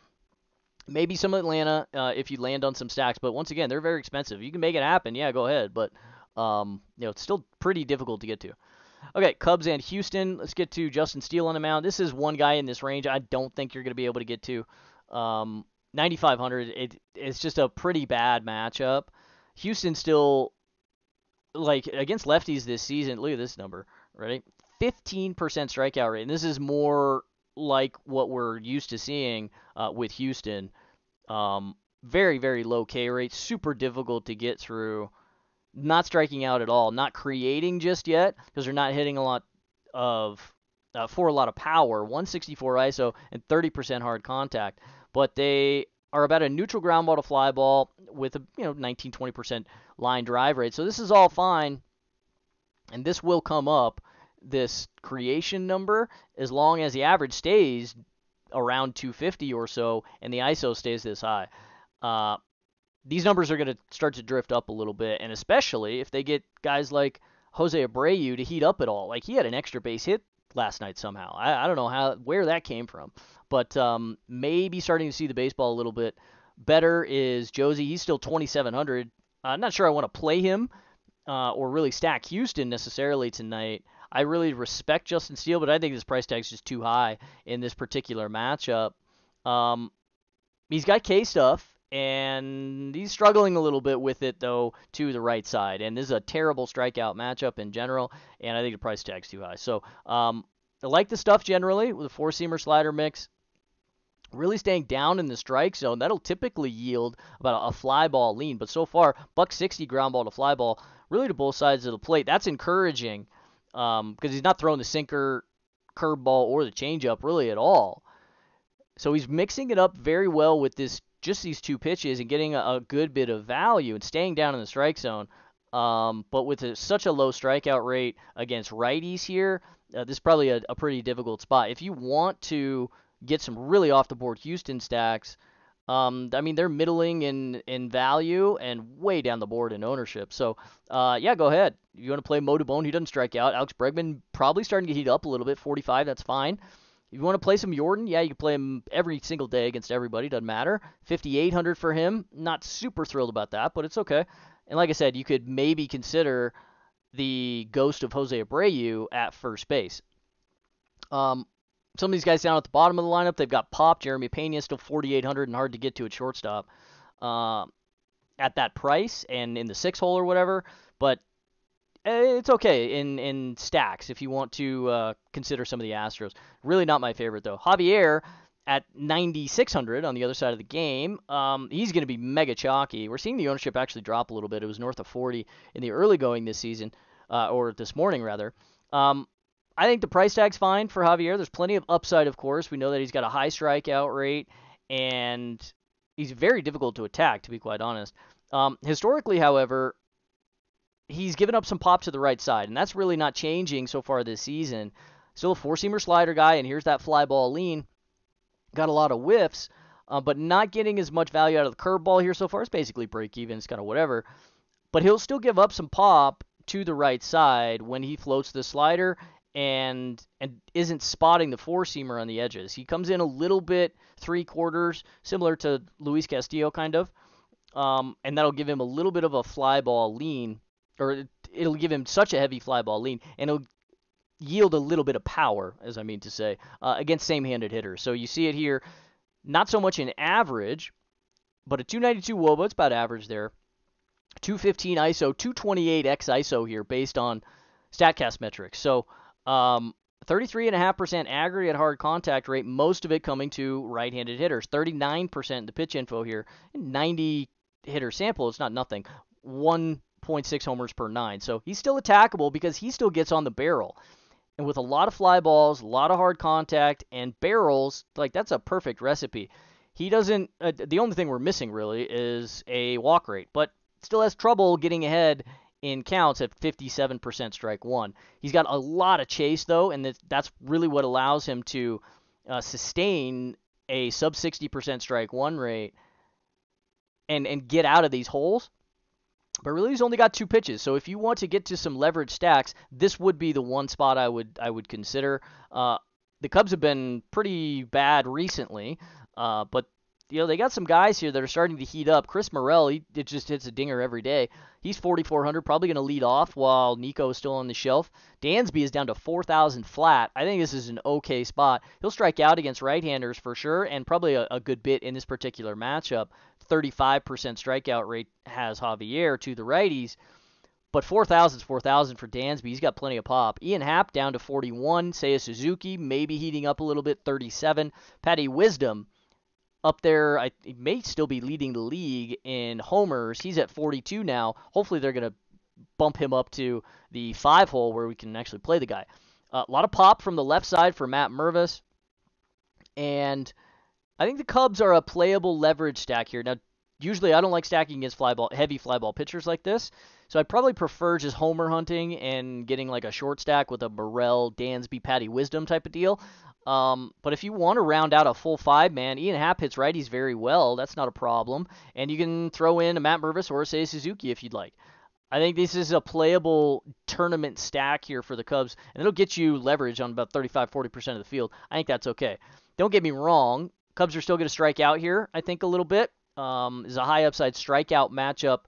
Maybe some Atlanta uh, if you land on some stacks, but once again, they're very expensive. You can make it happen, yeah, go ahead, but um, you know it's still pretty difficult to get to. Okay, Cubs and Houston. Let's get to Justin Steele on the mound. This is one guy in this range I don't think you're going to be able to get to. Um, 9,500. It, it's just a pretty bad matchup. Houston still, like against lefties this season. Look at this number, ready? 15% strikeout rate, and this is more like what we're used to seeing uh, with Houston. Um, very, very low K rate, super difficult to get through. Not striking out at all, not creating just yet because they're not hitting a lot of uh, for a lot of power. 164 ISO and 30% hard contact, but they are about a neutral ground ball to fly ball with a you know 19 20% line drive rate. So this is all fine, and this will come up this creation number as long as the average stays around 250 or so and the ISO stays this high. Uh, these numbers are going to start to drift up a little bit, and especially if they get guys like Jose Abreu to heat up at all. Like he had an extra base hit last night somehow. I, I don't know how where that came from, but um, maybe starting to see the baseball a little bit better is Josie. He's still 2,700. I'm not sure I want to play him uh, or really stack Houston necessarily tonight. I really respect Justin Steele, but I think this price tag is just too high in this particular matchup. Um, he's got K stuff, and he's struggling a little bit with it though to the right side. And this is a terrible strikeout matchup in general, and I think the price tag's too high. So um, I like the stuff generally with a four seamer slider mix. Really staying down in the strike zone. That'll typically yield about a fly ball lean, but so far, buck 60 ground ball to fly ball, really to both sides of the plate. That's encouraging because um, he's not throwing the sinker, curveball, or the changeup really at all. So he's mixing it up very well with this just these two pitches and getting a, a good bit of value and staying down in the strike zone. Um, but with a, such a low strikeout rate against righties here, uh, this is probably a, a pretty difficult spot. If you want to get some really off the board Houston stacks, um, I mean, they're middling in, in value and way down the board in ownership. So, uh, yeah, go ahead. You want to play Mo Dubon, he doesn't strike out. Alex Bregman probably starting to heat up a little bit, 45, that's fine. If you want to play some Jordan, yeah, you can play him every single day against everybody, doesn't matter. 5,800 for him, not super thrilled about that, but it's okay. And like I said, you could maybe consider the ghost of Jose Abreu at first base. Um, some of these guys down at the bottom of the lineup, they've got Pop, Jeremy Pena, still 4,800 and hard to get to at shortstop uh, at that price and in the six hole or whatever. But eh, it's okay in in stacks if you want to uh, consider some of the Astros. Really not my favorite though. Javier at 9,600 on the other side of the game. Um, he's going to be mega chalky. We're seeing the ownership actually drop a little bit. It was north of 40 in the early going this season, uh, or this morning rather. Um, I think the price tag's fine for Javier. There's plenty of upside, of course. We know that he's got a high strikeout rate, and he's very difficult to attack, to be quite honest. Um, historically, however, he's given up some pop to the right side, and that's really not changing so far this season. Still a four seamer slider guy, and here's that fly ball lean. Got a lot of whiffs, uh, but not getting as much value out of the curveball here so far. It's basically break even. It's kind of whatever. But he'll still give up some pop to the right side when he floats the slider and and isn't spotting the four seamer on the edges. He comes in a little bit three quarters, similar to Luis Castillo kind of, um, and that'll give him a little bit of a fly ball lean, or it'll give him such a heavy fly ball lean, and it'll yield a little bit of power, as I mean to say, uh, against same-handed hitters. So you see it here, not so much in average, but a 292 woba, it's about average there. 215 ISO, 228 X ISO here based on StatCast metrics. So um, 33.5% aggregate hard contact rate, most of it coming to right-handed hitters. 39% the pitch info here. 90 hitter sample, it's not nothing. 1.6 homers per nine. So he's still attackable because he still gets on the barrel. And with a lot of fly balls, a lot of hard contact, and barrels, like that's a perfect recipe. He doesn't. Uh, the only thing we're missing really is a walk rate, but still has trouble getting ahead in counts at 57% strike one. He's got a lot of chase though, and that's really what allows him to uh, sustain a sub 60% strike one rate and and get out of these holes. But really, he's only got two pitches. So if you want to get to some leverage stacks, this would be the one spot I would I would consider. Uh, the Cubs have been pretty bad recently, uh, but you know, they got some guys here that are starting to heat up. Chris Morel, he it just hits a dinger every day. He's 4,400, probably going to lead off while Nico is still on the shelf. Dansby is down to 4,000 flat. I think this is an okay spot. He'll strike out against right-handers for sure, and probably a, a good bit in this particular matchup. 35% strikeout rate has Javier to the righties. But 4,000 is 4,000 for Dansby. He's got plenty of pop. Ian Happ down to 41. Seiya Suzuki maybe heating up a little bit, 37. Patty Wisdom up there. I, he may still be leading the league in homers. He's at 42 now. Hopefully, they're going to bump him up to the five hole where we can actually play the guy. Uh, a lot of pop from the left side for Matt Mervis. And I think the Cubs are a playable leverage stack here. Now, usually I don't like stacking against fly ball, heavy fly ball pitchers like this. So I'd probably prefer just homer hunting and getting like a short stack with a Morel, Dansby, Patty Wisdom type of deal. Um, but if you want to round out a full five man, Ian Happ hits righties very well. That's not a problem. And you can throw in a Matt Mervis or a Seiya Suzuki if you'd like. I think this is a playable tournament stack here for the Cubs, and it'll get you leverage on about 35 40% of the field. I think that's okay. Don't get me wrong. Cubs are still going to strike out here, I think, a little bit. Um, is a high upside strikeout matchup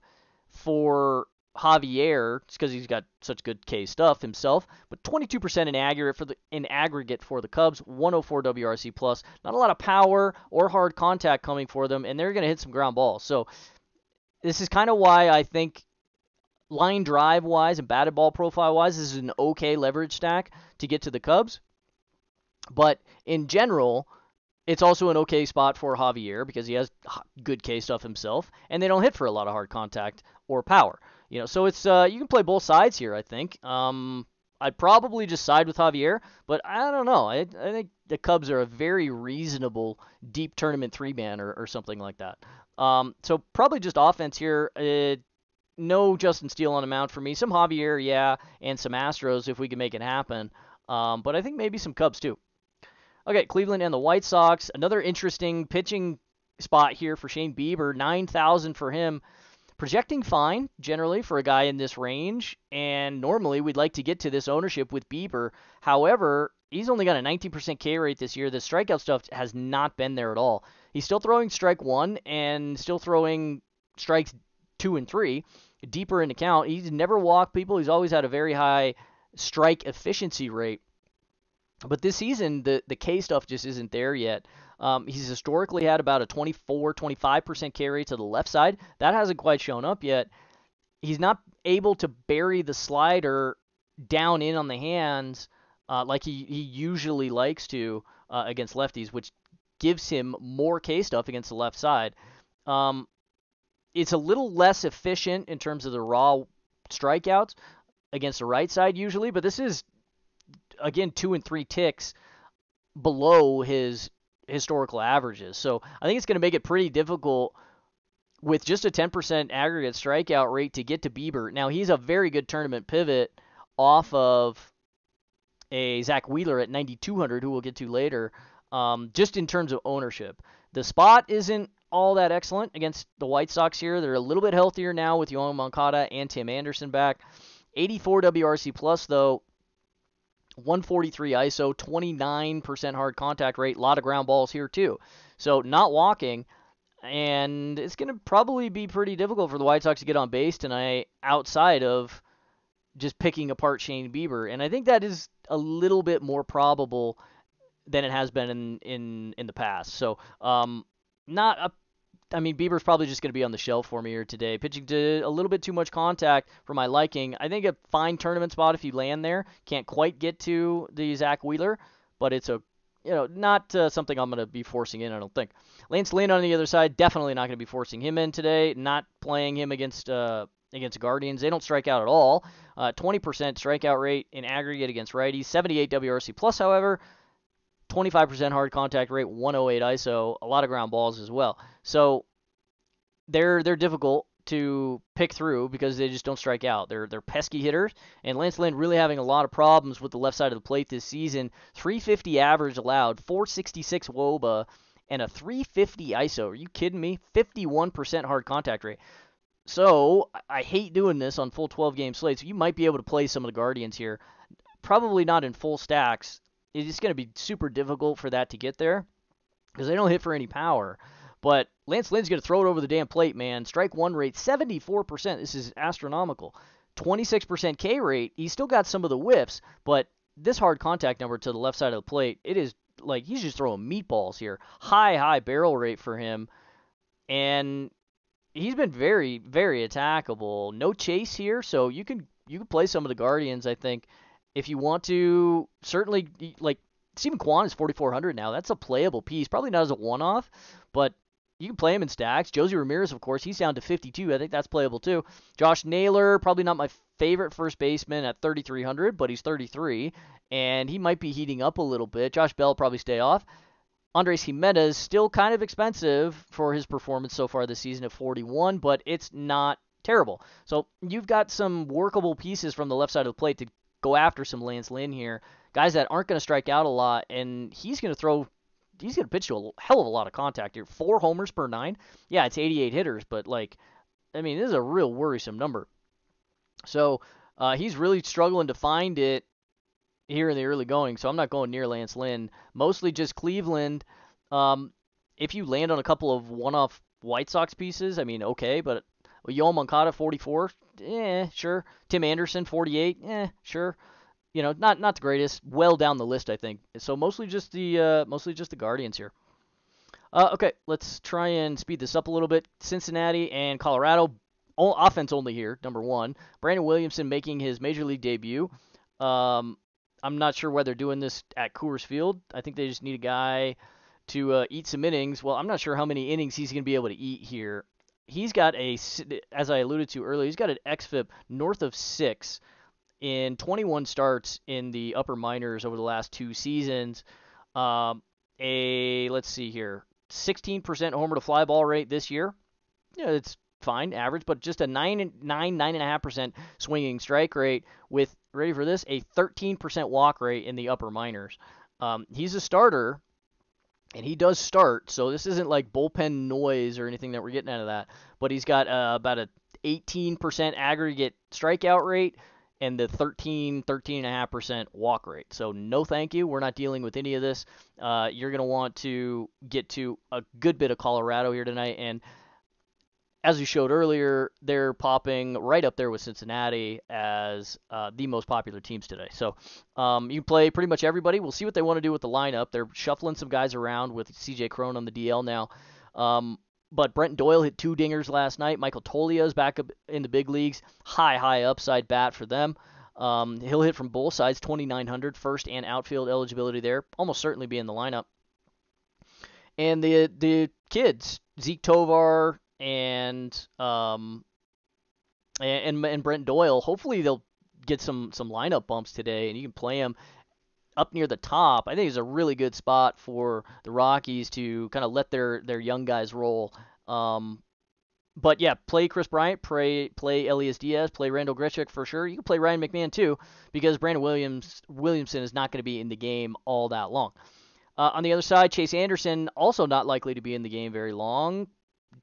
for Javier, just because he's got such good K stuff himself, but 22% in aggregate for the in aggregate for the Cubs, 104 WRC plus. Not a lot of power or hard contact coming for them, and they're going to hit some ground balls. So this is kind of why I think line drive wise and batted ball profile wise, this is an okay leverage stack to get to the Cubs. But in general, it's also an okay spot for Javier because he has good K stuff himself, and they don't hit for a lot of hard contact or power. You know, so it's uh, you can play both sides here. I think. Um, I'd probably just side with Javier, but I don't know. I, I think the Cubs are a very reasonable deep tournament three man or, or something like that. Um, so probably just offense here. Uh, no Justin Steele on the mound for me. Some Javier, yeah, and some Astros if we can make it happen. Um, but I think maybe some Cubs too. Okay, Cleveland and the White Sox. Another interesting pitching spot here for Shane Bieber. 9,000 for him projecting fine generally for a guy in this range, and normally we'd like to get to this ownership with Bieber. However, he's only got a 19% K rate this year. The strikeout stuff has not been there at all. He's still throwing strike one and still throwing strikes two and three deeper in the count. He's never walked people. He's always had a very high strike efficiency rate. But this season, the the K stuff just isn't there yet. Um, he's historically had about a 24, 25% carry to the left side. That hasn't quite shown up yet. He's not able to bury the slider down in on the hands uh, like he, he usually likes to uh, against lefties, which gives him more K stuff against the left side. Um, it's a little less efficient in terms of the raw strikeouts against the right side usually, but this is again two and three ticks below his historical averages. So I think it's going to make it pretty difficult with just a 10% aggregate strikeout rate to get to Bieber. Now he's a very good tournament pivot off of a Zack Wheeler at 9,200, who we'll get to later. Um, just in terms of ownership, the spot isn't all that excellent against the White Sox here. They're a little bit healthier now with Yoan Moncada and Tim Anderson back. 84 WRC plus though. 143 ISO, 29% hard contact rate, a lot of ground balls here too. So not walking, and it's going to probably be pretty difficult for the White Sox to get on base tonight outside of just picking apart Shane Bieber. And I think that is a little bit more probable than it has been in in, in the past. So um, not a I mean, Bieber's probably just going to be on the shelf for me here today. Pitching to a little bit too much contact for my liking. I think a fine tournament spot if you land there. Can't quite get to the Zack Wheeler, but it's a you know not uh, something I'm going to be forcing in. I don't think. Lance Lynn on the other side, definitely not going to be forcing him in today. Not playing him against uh, against Guardians. They don't strike out at all. Uh, 20% strikeout rate in aggregate against righties. 78 WRC plus, however. 25% hard contact rate, 108 ISO, a lot of ground balls as well. So they're they're difficult to pick through because they just don't strike out. They're they're pesky hitters, and Lance Lynn really having a lot of problems with the left side of the plate this season. 350 average allowed, 466 WOBA, and a 350 ISO. Are you kidding me? 51% hard contact rate. So I hate doing this on full 12 game slates. You might be able to play some of the Guardians here. Probably not in full stacks. It's going to be super difficult for that to get there because they don't hit for any power. But Lance Lynn's going to throw it over the damn plate, man. Strike one rate, 74%. This is astronomical. 26% K rate. He's still got some of the whiffs, but this hard contact number to the left side of the plate, it is like he's just throwing meatballs here. High, high barrel rate for him. And he's been very, very attackable. No chase here, so you can you can play some of the Guardians, I think, if you want to. Certainly, like Steven Kwan is 4,400 now. That's a playable piece. Probably not as a one-off, but you can play him in stacks. Josie Ramirez, of course, he's down to 52. I think that's playable too. Josh Naylor, probably not my favorite first baseman at 3,300, but he's 33, and he might be heating up a little bit. Josh Bell probably stay off. Andres Gimenez, still kind of expensive for his performance so far this season at 41, but it's not terrible. So you've got some workable pieces from the left side of the plate to go after some Lance Lynn here. Guys that aren't going to strike out a lot, and he's going to throw he's going to pitch you a hell of a lot of contact here. Four homers per nine. Yeah, it's 88 hitters, but like, I mean, this is a real worrisome number. So uh, he's really struggling to find it here in the early going. So I'm not going near Lance Lynn. Mostly just Cleveland. Um, if you land on a couple of one-off White Sox pieces, I mean, okay, but Yoan Moncada 44, eh, sure. Tim Anderson 48, eh, sure you know, not not the greatest. Well down the list, I think. So mostly just the uh, mostly just the Guardians here. Uh, okay, let's try and speed this up a little bit. Cincinnati and Colorado, offense only here. Number one, Brandon Williamson making his major league debut. Um, I'm not sure why they're doing this at Coors Field. I think they just need a guy to uh, eat some innings. Well, I'm not sure how many innings he's going to be able to eat here. He's got a, as I alluded to earlier, he's got an xFIP north of six in 21 starts in the upper minors over the last two seasons. Um, a let's see here, 16% homer to fly ball rate this year. Yeah, it's fine, average, but just a nine, nine, nine and a half percent swinging strike rate with ready for this a 13% walk rate in the upper minors. Um, he's a starter, and he does start, so this isn't like bullpen noise or anything that we're getting out of that. But he's got uh, about a 18% aggregate strikeout rate, and the 13, 13.5% walk rate. So, no thank you. We're not dealing with any of this. Uh, you're going to want to get to a good bit of Colorado here tonight. And as we showed earlier, they're popping right up there with Cincinnati as uh, the most popular teams today. So, um, you play pretty much everybody. We'll see what they want to do with the lineup. They're shuffling some guys around with CJ Cron on the DL now. Um, but Brent Doyle hit two dingers last night. Michael Toglia is back up in the big leagues. High, high upside bat for them. Um, he'll hit from both sides, 2,900 first and outfield eligibility there. Almost certainly be in the lineup. And the the kids, Zeke Tovar and um and and Brent Doyle, hopefully they'll get some some lineup bumps today, and you can play them up near the top, I think is a really good spot for the Rockies to kind of let their their young guys roll. Um, but yeah, play Kris Bryant, play play Elias Diaz, play Randall Grichuk for sure. You can play Ryan McMahon too, because Brandon Williams Williamson is not going to be in the game all that long. Uh, on the other side, Chase Anderson also not likely to be in the game very long.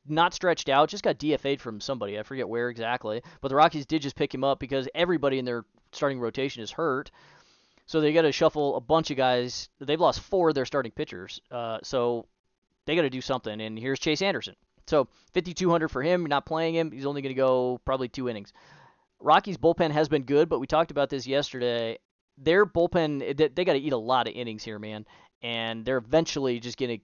Not stretched out, just got DFA'd from somebody. I forget where exactly. But the Rockies did just pick him up because everybody in their starting rotation is hurt. So they got to shuffle a bunch of guys. They've lost four of their starting pitchers. Uh, so they got to do something. And here's Chase Anderson. So 5,200 for him. Not playing him. He's only going to go probably two innings. Rockies bullpen has been good, but we talked about this yesterday. Their bullpen, they, they got to eat a lot of innings here, man, and they're eventually just going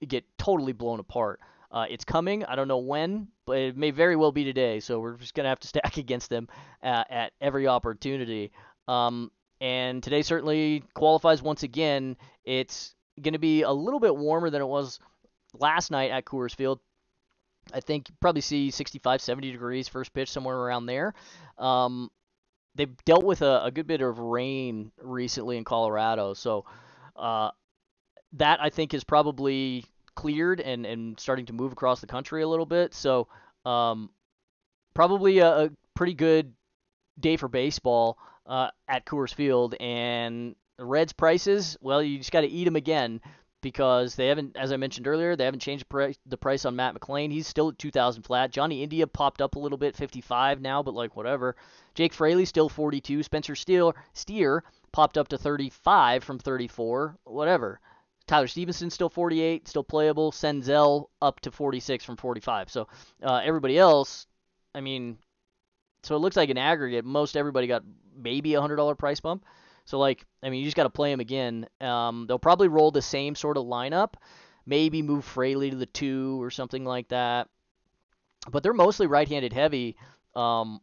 to get totally blown apart. Uh, it's coming. I don't know when, but it may very well be today. So we're just going to have to stack *laughs* against them uh, at every opportunity. Um, and today certainly qualifies once again. It's going to be a little bit warmer than it was last night at Coors Field. I think you probably see 65, 70 degrees first pitch somewhere around there. Um, they've dealt with a, a, good bit of rain recently in Colorado, so uh, that I think is probably cleared and, and starting to move across the country a little bit. So um, probably a, a, pretty good day for baseball uh, at Coors Field. And the Reds prices, well, you just got to eat them again because they haven't, as I mentioned earlier, they haven't changed the price, on Matt McLain. He's still at 2,000 flat. Johnny India popped up a little bit, 55 now, but like whatever. Jake Fraley still 42. Spencer Steer, Steer popped up to 35 from 34. Whatever. Tyler Stephenson still 48, still playable. Senzel up to 46 from 45. So uh, everybody else, I mean, so it looks like an aggregate. Most everybody got maybe a hundred dollar price bump. So like, I mean, you just got to play them again. Um, they'll probably roll the same sort of lineup, maybe move Fraley to the two or something like that. But they're mostly right-handed heavy um,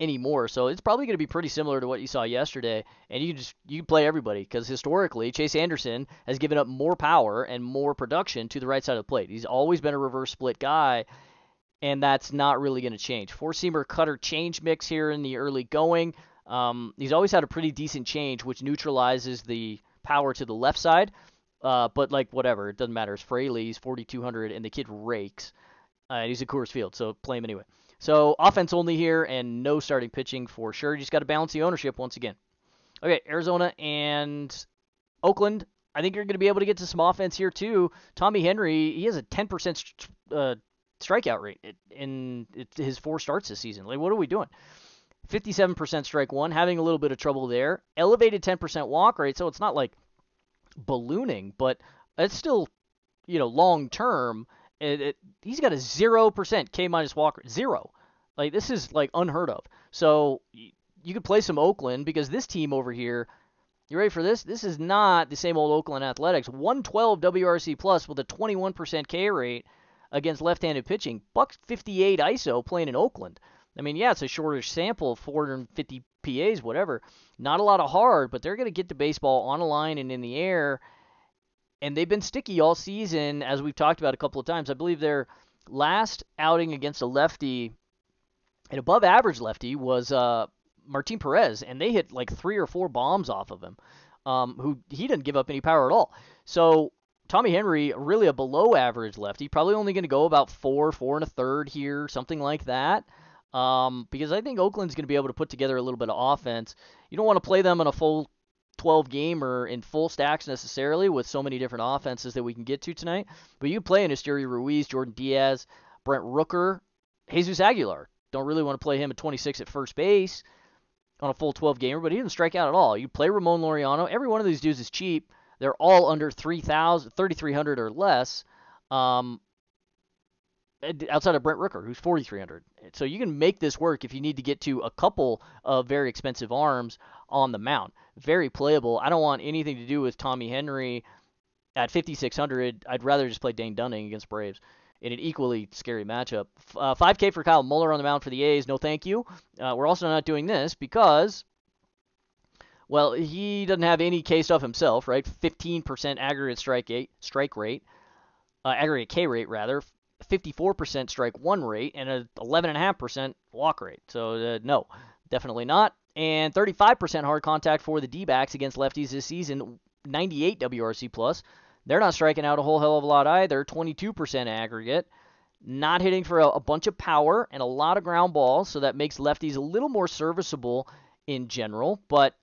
anymore, so it's probably going to be pretty similar to what you saw yesterday. And you just you play everybody because historically Chase Anderson has given up more power and more production to the right side of the plate. He's always been a reverse split guy. And that's not really going to change. Four seamer cutter change mix here in the early going. Um, he's always had a pretty decent change, which neutralizes the power to the left side. Uh, but like whatever, it doesn't matter. It's Fraley, he's 4,200, and the kid rakes. Uh, he's at Coors Field, so play him anyway. So offense only here, and no starting pitching for sure. You just got to balance the ownership once again. Okay, Arizona and Oakland. I think you're going to be able to get to some offense here too. Tommy Henry, he has a 10% uh, strikeout rate in his four starts this season. Like, what are we doing? 57% strike one, having a little bit of trouble there. Elevated 10% walk rate, so it's not like ballooning, but it's still, you know, long term. It, it, he's got a 0% K minus walk rate. Zero. Like, this is, like, unheard of. So, you could play some Oakland because this team over here, you ready for this? This is not the same old Oakland Athletics. 112 WRC plus with a 21% K rate against left-handed pitching. Buck 58 ISO playing in Oakland. I mean, yeah, it's a shortish sample, 450 PAs, whatever. Not a lot of hard, but they're going to get the baseball on a line and in the air. And they've been sticky all season, as we've talked about a couple of times. I believe their last outing against a lefty, an above average lefty, was uh, Martin Perez, and they hit like three or four bombs off of him. Um, who he didn't give up any power at all. So Tommy Henry, really a below average lefty, probably only going to go about four, four and a third here, something like that um, because I think Oakland's going to be able to put together a little bit of offense. You don't want to play them in a full 12 gamer in full stacks necessarily with so many different offenses that we can get to tonight, but you play in Esteury Ruiz, Jordan Diaz, Brent Rooker, Jesus Aguilar. Don't really want to play him at 26 at first base on a full 12 gamer, but he didn't strike out at all. You play Ramon Laureano. Every one of these dudes is cheap. They're all under 3,000, 3,300 or less. Um, outside of Brent Rooker, who's 4,300. So you can make this work if you need to get to a couple of very expensive arms on the mound. Very playable. I don't want anything to do with Tommy Henry at 5,600. I'd rather just play Dane Dunning against Braves in an equally scary matchup. Uh, 5K for Kyle Muller on the mound for the A's. No, thank you. Uh, we're also not doing this because. Well, he doesn't have any K stuff himself, right? 15% aggregate strike rate, strike rate, uh, aggregate K rate rather. 54% strike one rate and a 11.5% walk rate. So uh, no, definitely not. And 35% hard contact for the D-backs against lefties this season, 98 WRC plus. They're not striking out a whole hell of a lot either. 22% aggregate. not hitting for a, a bunch of power and a lot of ground balls, so that makes lefties a little more serviceable in general. But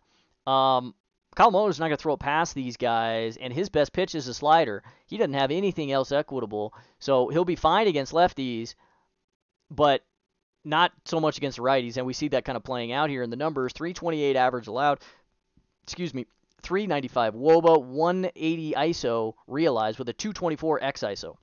um, Kyle Muller's not going to throw it past these guys, and his best pitch is a slider. He doesn't have anything else equitable, so he'll be fine against lefties, but not so much against righties. And we see that kind of playing out here in the numbers 328 average allowed, excuse me, 395 Woba, 180 ISO realized with a 224 X ISO.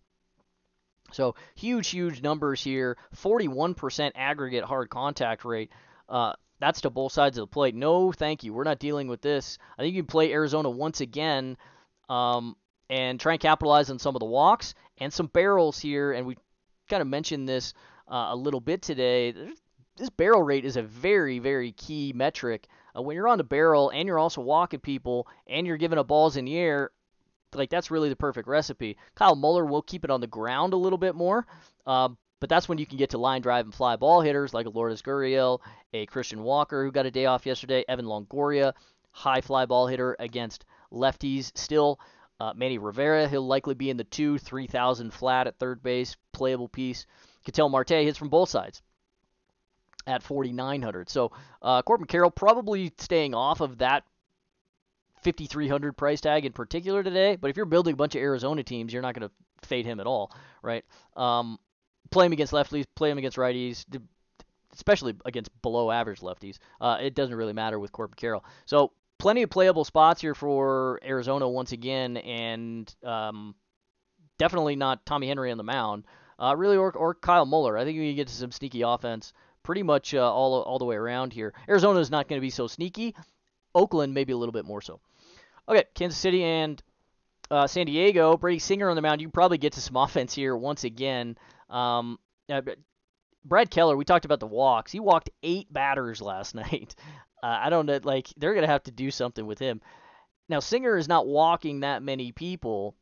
So huge, huge numbers here. 41% aggregate hard contact rate. Uh, that's to both sides of the plate. No, thank you. We're not dealing with this. I think you can play Arizona once again um, and try and capitalize on some of the walks and some barrels here. And we kind of mentioned this uh, a little bit today. This barrel rate is a very, very key metric. Uh, when you're on the barrel and you're also walking people and you're giving up balls in the air, like that's really the perfect recipe. Kyle Muller will keep it on the ground a little bit more, um, but that's when you can get to line drive and fly ball hitters like a Lourdes Gurriel, a Christian Walker who got a day off yesterday, Evan Longoria, high fly ball hitter against lefties still. Uh, Manny Rivera, he'll likely be in the two, 3,000 flat at third base, playable piece. Ketel Marte hits from both sides at 4,900. So uh, Corbin Carroll probably staying off of that 5,300 price tag in particular today. But if you're building a bunch of Arizona teams, you're not going to fade him at all, right? Um, play him against lefties, play him against righties, especially against below average lefties. Uh, it doesn't really matter with Corbin Carroll. So plenty of playable spots here for Arizona once again, and um, definitely not Tommy Henry on the mound. Uh, really, or, or Kyle Muller. I think we can get to some sneaky offense pretty much uh, all all the way around here. Arizona is not going to be so sneaky. Oakland maybe a little bit more so. Okay, Kansas City and uh, San Diego. Brady Singer on the mound. You probably get to some *laughs* offense here once again. Um, uh, Brad Keller, we talked about the walks. He walked eight batters last *laughs* night. Uh, I don't know, like they're gonna have to do something with him. Now Singer is not walking that many people,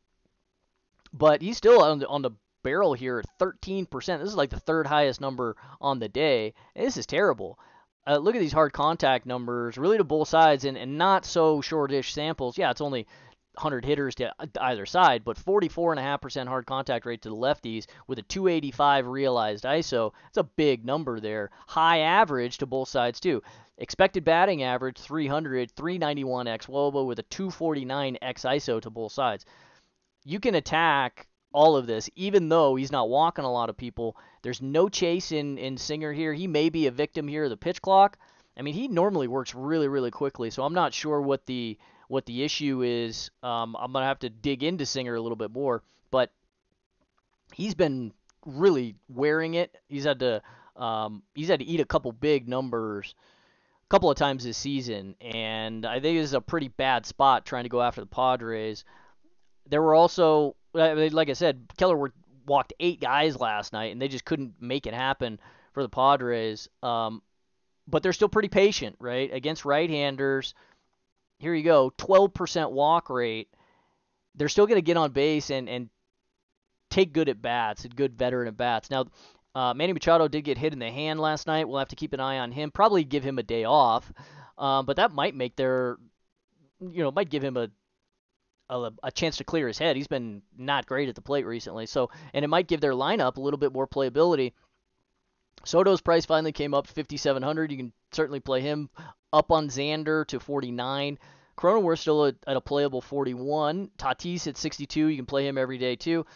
but he's still on the, on the barrel here at 13%. This is like the third highest number on the day. And this is terrible. Uh, look at these hard contact numbers, really to both sides, and, and not so shortish samples. Yeah, it's only 100 hitters to either side, but 44.5% hard contact rate to the lefties with a 285 realized ISO. It's a big number there. High average to both sides, too. Expected batting average 300, 391 x Woba with a 249 x ISO to both sides. You can attack all of this, even though he's not walking a lot of people. There's no chase in, in Singer here. He may be a victim here of the pitch clock. I mean, he normally works really, really quickly, so I'm not sure what the what the issue is. Um, I'm gonna have to dig into Singer a little bit more, but he's been really wearing it. He's had to um, he's had to eat a couple big numbers a couple of times this season, and I think this is a pretty bad spot trying to go after the Padres. There were also, like I said, Keller walked eight guys last night, and they just couldn't make it happen for the Padres. Um, but they're still pretty patient, right? Against right-handers, here you go, 12% walk rate. They're still going to get on base and, and take good at bats, good veteran at bats. Now, uh, Manny Machado did get hit in the hand last night. We'll have to keep an eye on him. Probably give him a day off, um, but that might make their, you know, might give him a, a, a chance to clear his head. He's been not great at the plate recently, so and it might give their lineup a little bit more playability. Soto's price finally came up 5,700. You can certainly play him up on Xander to 49. Cronenworth still at, at a playable 41. Tatis at 62. You can play him every day too.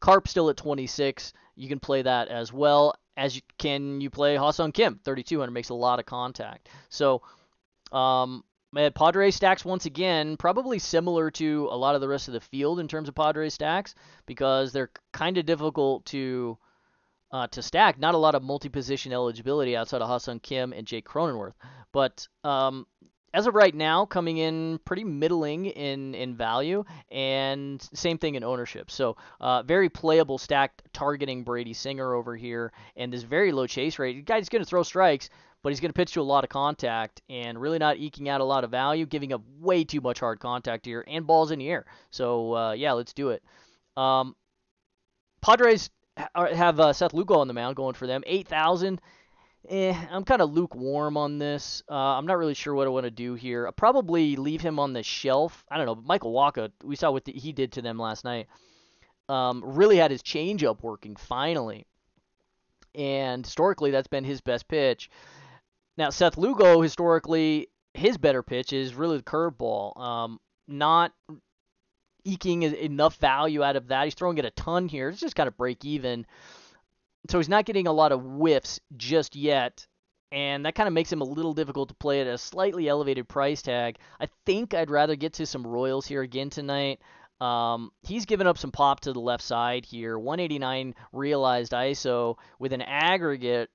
Carp still at 26. You can play that as well. As you can you play Ha-Seong Kim 3200 makes a lot of contact. So um, Padre stacks once again, probably similar to a lot of the rest of the field in terms of Padre stacks because they're kind of difficult to uh, to stack. Not a lot of multi-position eligibility outside of Ha-Seong Kim and Jake Cronenworth. But um, as of right now, coming in pretty middling in, in value, and same thing in ownership. So uh, very playable stack targeting Brady Singer over here, and this very low chase rate. The guy's going to throw strikes, but he's going to pitch to a lot of contact and really not eking out a lot of value, giving up way too much hard contact here and balls in the air. So uh, yeah, let's do it. Um, Padres have uh, Seth Lugo on the mound going for them. 8,000. Eh, I'm kind of lukewarm on this. Uh, I'm not really sure what I want to do here. I'll probably leave him on the shelf. I don't know. Michael Wacha, we saw what the, he did to them last night. um, really had his changeup working finally. And historically, that's been his best pitch. Now, Seth Lugo, historically, his better pitch is really the curveball. Um, not eking enough value out of that. He's throwing it a ton here. It's just got to break even. So he's not getting a lot of whiffs just yet. And that kind of makes him a little difficult to play at a slightly elevated price tag. I think I'd rather get to some Royals here again tonight. Um, he's given up some pop to the left side here. 189 realized ISO with an aggregate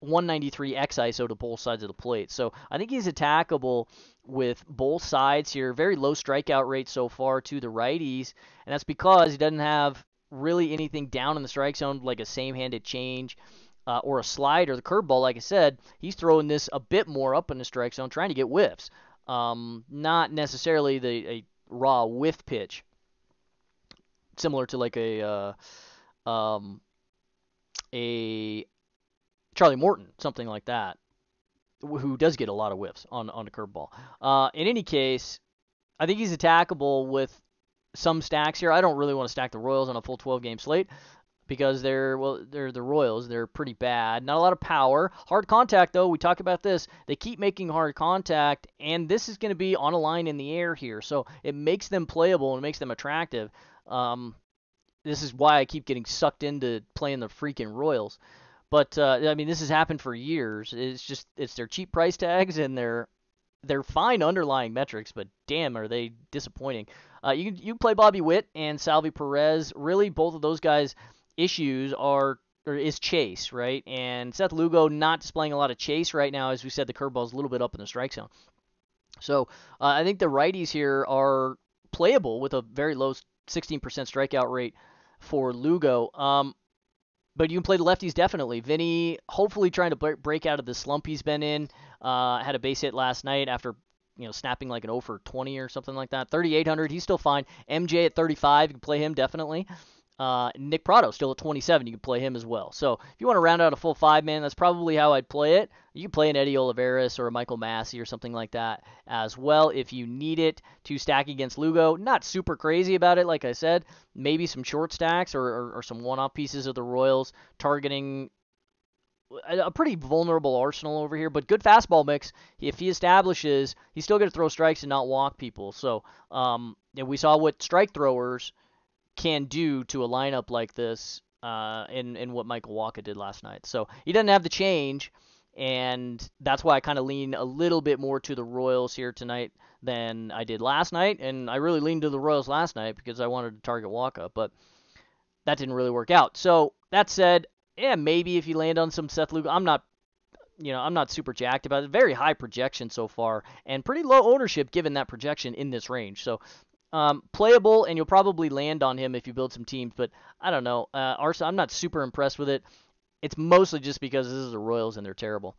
193 X ISO to both sides of the plate. So I think he's attackable with both sides here. Very low strikeout rate so far to the righties, and that's because he doesn't have really anything down in the strike zone like a same-handed change. Uh, or a slide or the curveball, like I said, he's throwing this a bit more up in the strike zone, trying to get whiffs. Um, not necessarily the a raw whiff pitch, similar to like a uh, um, a Charlie Morton, something like that who does get a lot of whiffs on on the curveball. Uh, in any case, I think he's attackable with some stacks here. I don't really want to stack the Royals on a full 12 game slate because they're well they're the Royals. They're pretty bad. Not a lot of power. Hard contact though. We talked about this. They keep making hard contact, and this is going to be on a line in the air here, so it makes them playable and makes them attractive. Um, this is why I keep getting sucked into playing the freaking Royals. But uh, I mean, this has happened for years. It's just it's their cheap price tags and their they're fine underlying metrics, but damn, are they disappointing. Uh, you you play Bobby Witt and Salvy Perez. Really, both of those guys' issues are or is chase, right? And Seth Lugo not displaying a lot of chase right now, as we said, the curveball is a little bit up in the strike zone. So uh, I think the righties here are playable with a very low 16% strikeout rate for Lugo. Um, but you can play the lefties definitely. Vinny, hopefully trying to break out of the slump he's been in. Uh, had a base hit last night after you know snapping like an 0 for 20 or something like that. 3,800, he's still fine. MJ at 35, you can play him definitely. Uh, Nick Pratto still at 27. You can play him as well. So if you want to round out a full five man, that's probably how I'd play it. You can play an Eddie Olivares or a Michael Massey or something like that as well if you need it to stack against Lugo. Not super crazy about it, like I said. Maybe some short stacks or, or, or some one-off pieces of the Royals targeting a pretty vulnerable arsenal over here, but good fastball mix. If he establishes, he's still going to throw strikes and not walk people. So, um, we saw what strike throwers can do to a lineup like this uh, in in what Michael Wacha did last night. So he doesn't have the change, and that's why I kind of lean a little bit more to the Royals here tonight than I did last night. And I really leaned to the Royals last night because I wanted to target Wacha, but that didn't really work out. So that said, yeah, maybe if you land on some Seth Lugo, I'm not you know, I'm not super jacked about it. Very high projection so far, and pretty low ownership given that projection in this range. So um, playable, and you'll probably land on him if you build some teams. But I don't know. Uh, I'm not super impressed with it. It's mostly just because this is the Royals and they're terrible.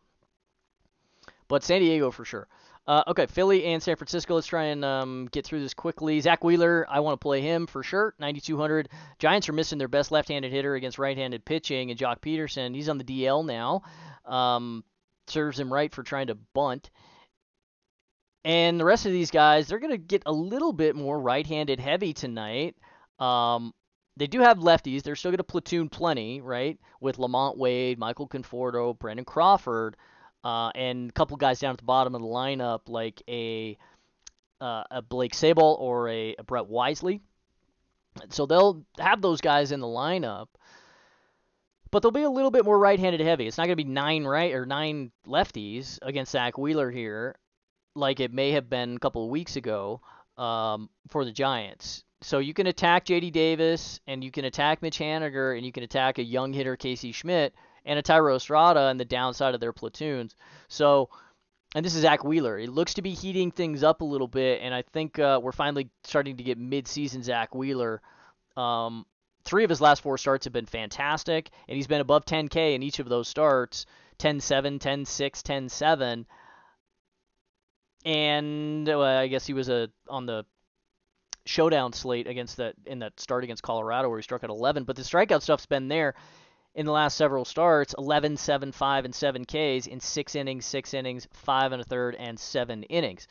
But San Diego for sure. Uh, okay, Philly and San Francisco. Let's try and um, get through this quickly. Zack Wheeler, I want to play him for sure. 9,200. Giants are missing their best left-handed hitter against right-handed pitching, and Joc Pederson. He's on the DL now. Um, serves him right for trying to bunt. And the rest of these guys, they're going to get a little bit more right-handed heavy tonight. Um, they do have lefties. They're still going to platoon plenty, right? With LaMonte Wade, Michael Conforto, Brandon Crawford, uh, and a couple guys down at the bottom of the lineup like a uh, a Blake Sabol or a, a Brett Wisely. So they'll have those guys in the lineup but they'll be a little bit more right-handed heavy. It's not going to be nine right or nine lefties against Zack Wheeler here like it may have been a couple of weeks ago um, for the Giants. So you can attack J.D. Davis, and you can attack Mitch Haniger, and you can attack a young hitter Casey Schmitt and a Thairo Estrada on the downside of their platoons. So, and this is Zack Wheeler. It looks to be heating things up a little bit, and I think uh, we're finally starting to get mid-season Zack Wheeler. Um, three of his last four starts have been fantastic, and he's been above 10K in each of those starts 10 7, 10 6, 10 7 and well, I guess he was a on the showdown slate against that in that start against Colorado where he struck at 11. But the strikeout stuff's been there in the last several starts 11, 7, 5, and 7 Ks in six innings, six innings, five and a third, and seven innings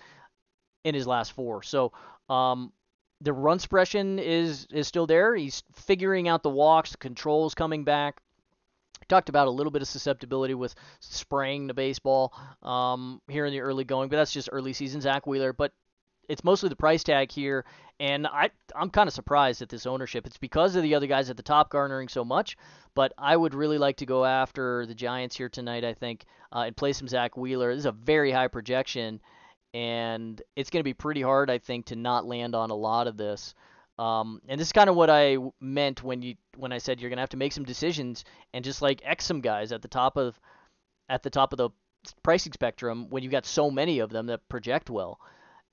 in his last four. So, um, the run suppression is is still there. He's figuring out the walks, the controls coming back. Talked about a little bit of susceptibility with spraying the baseball um, here in the early going, but that's just early season Zack Wheeler. But it's mostly the price tag here, and I I'm kind of surprised at this ownership. It's because of the other guys at the top garnering so much, but I would really like to go after the Giants here tonight. I think uh, and play some Zack Wheeler. This is a very high projection, and it's going to be pretty hard, I think, to not land on a lot of this. Um, and this is kind of what I meant when you when I said you're going to have to make some decisions and just like X some guys at the top of at the top of the pricing spectrum when you've got so many of them that project well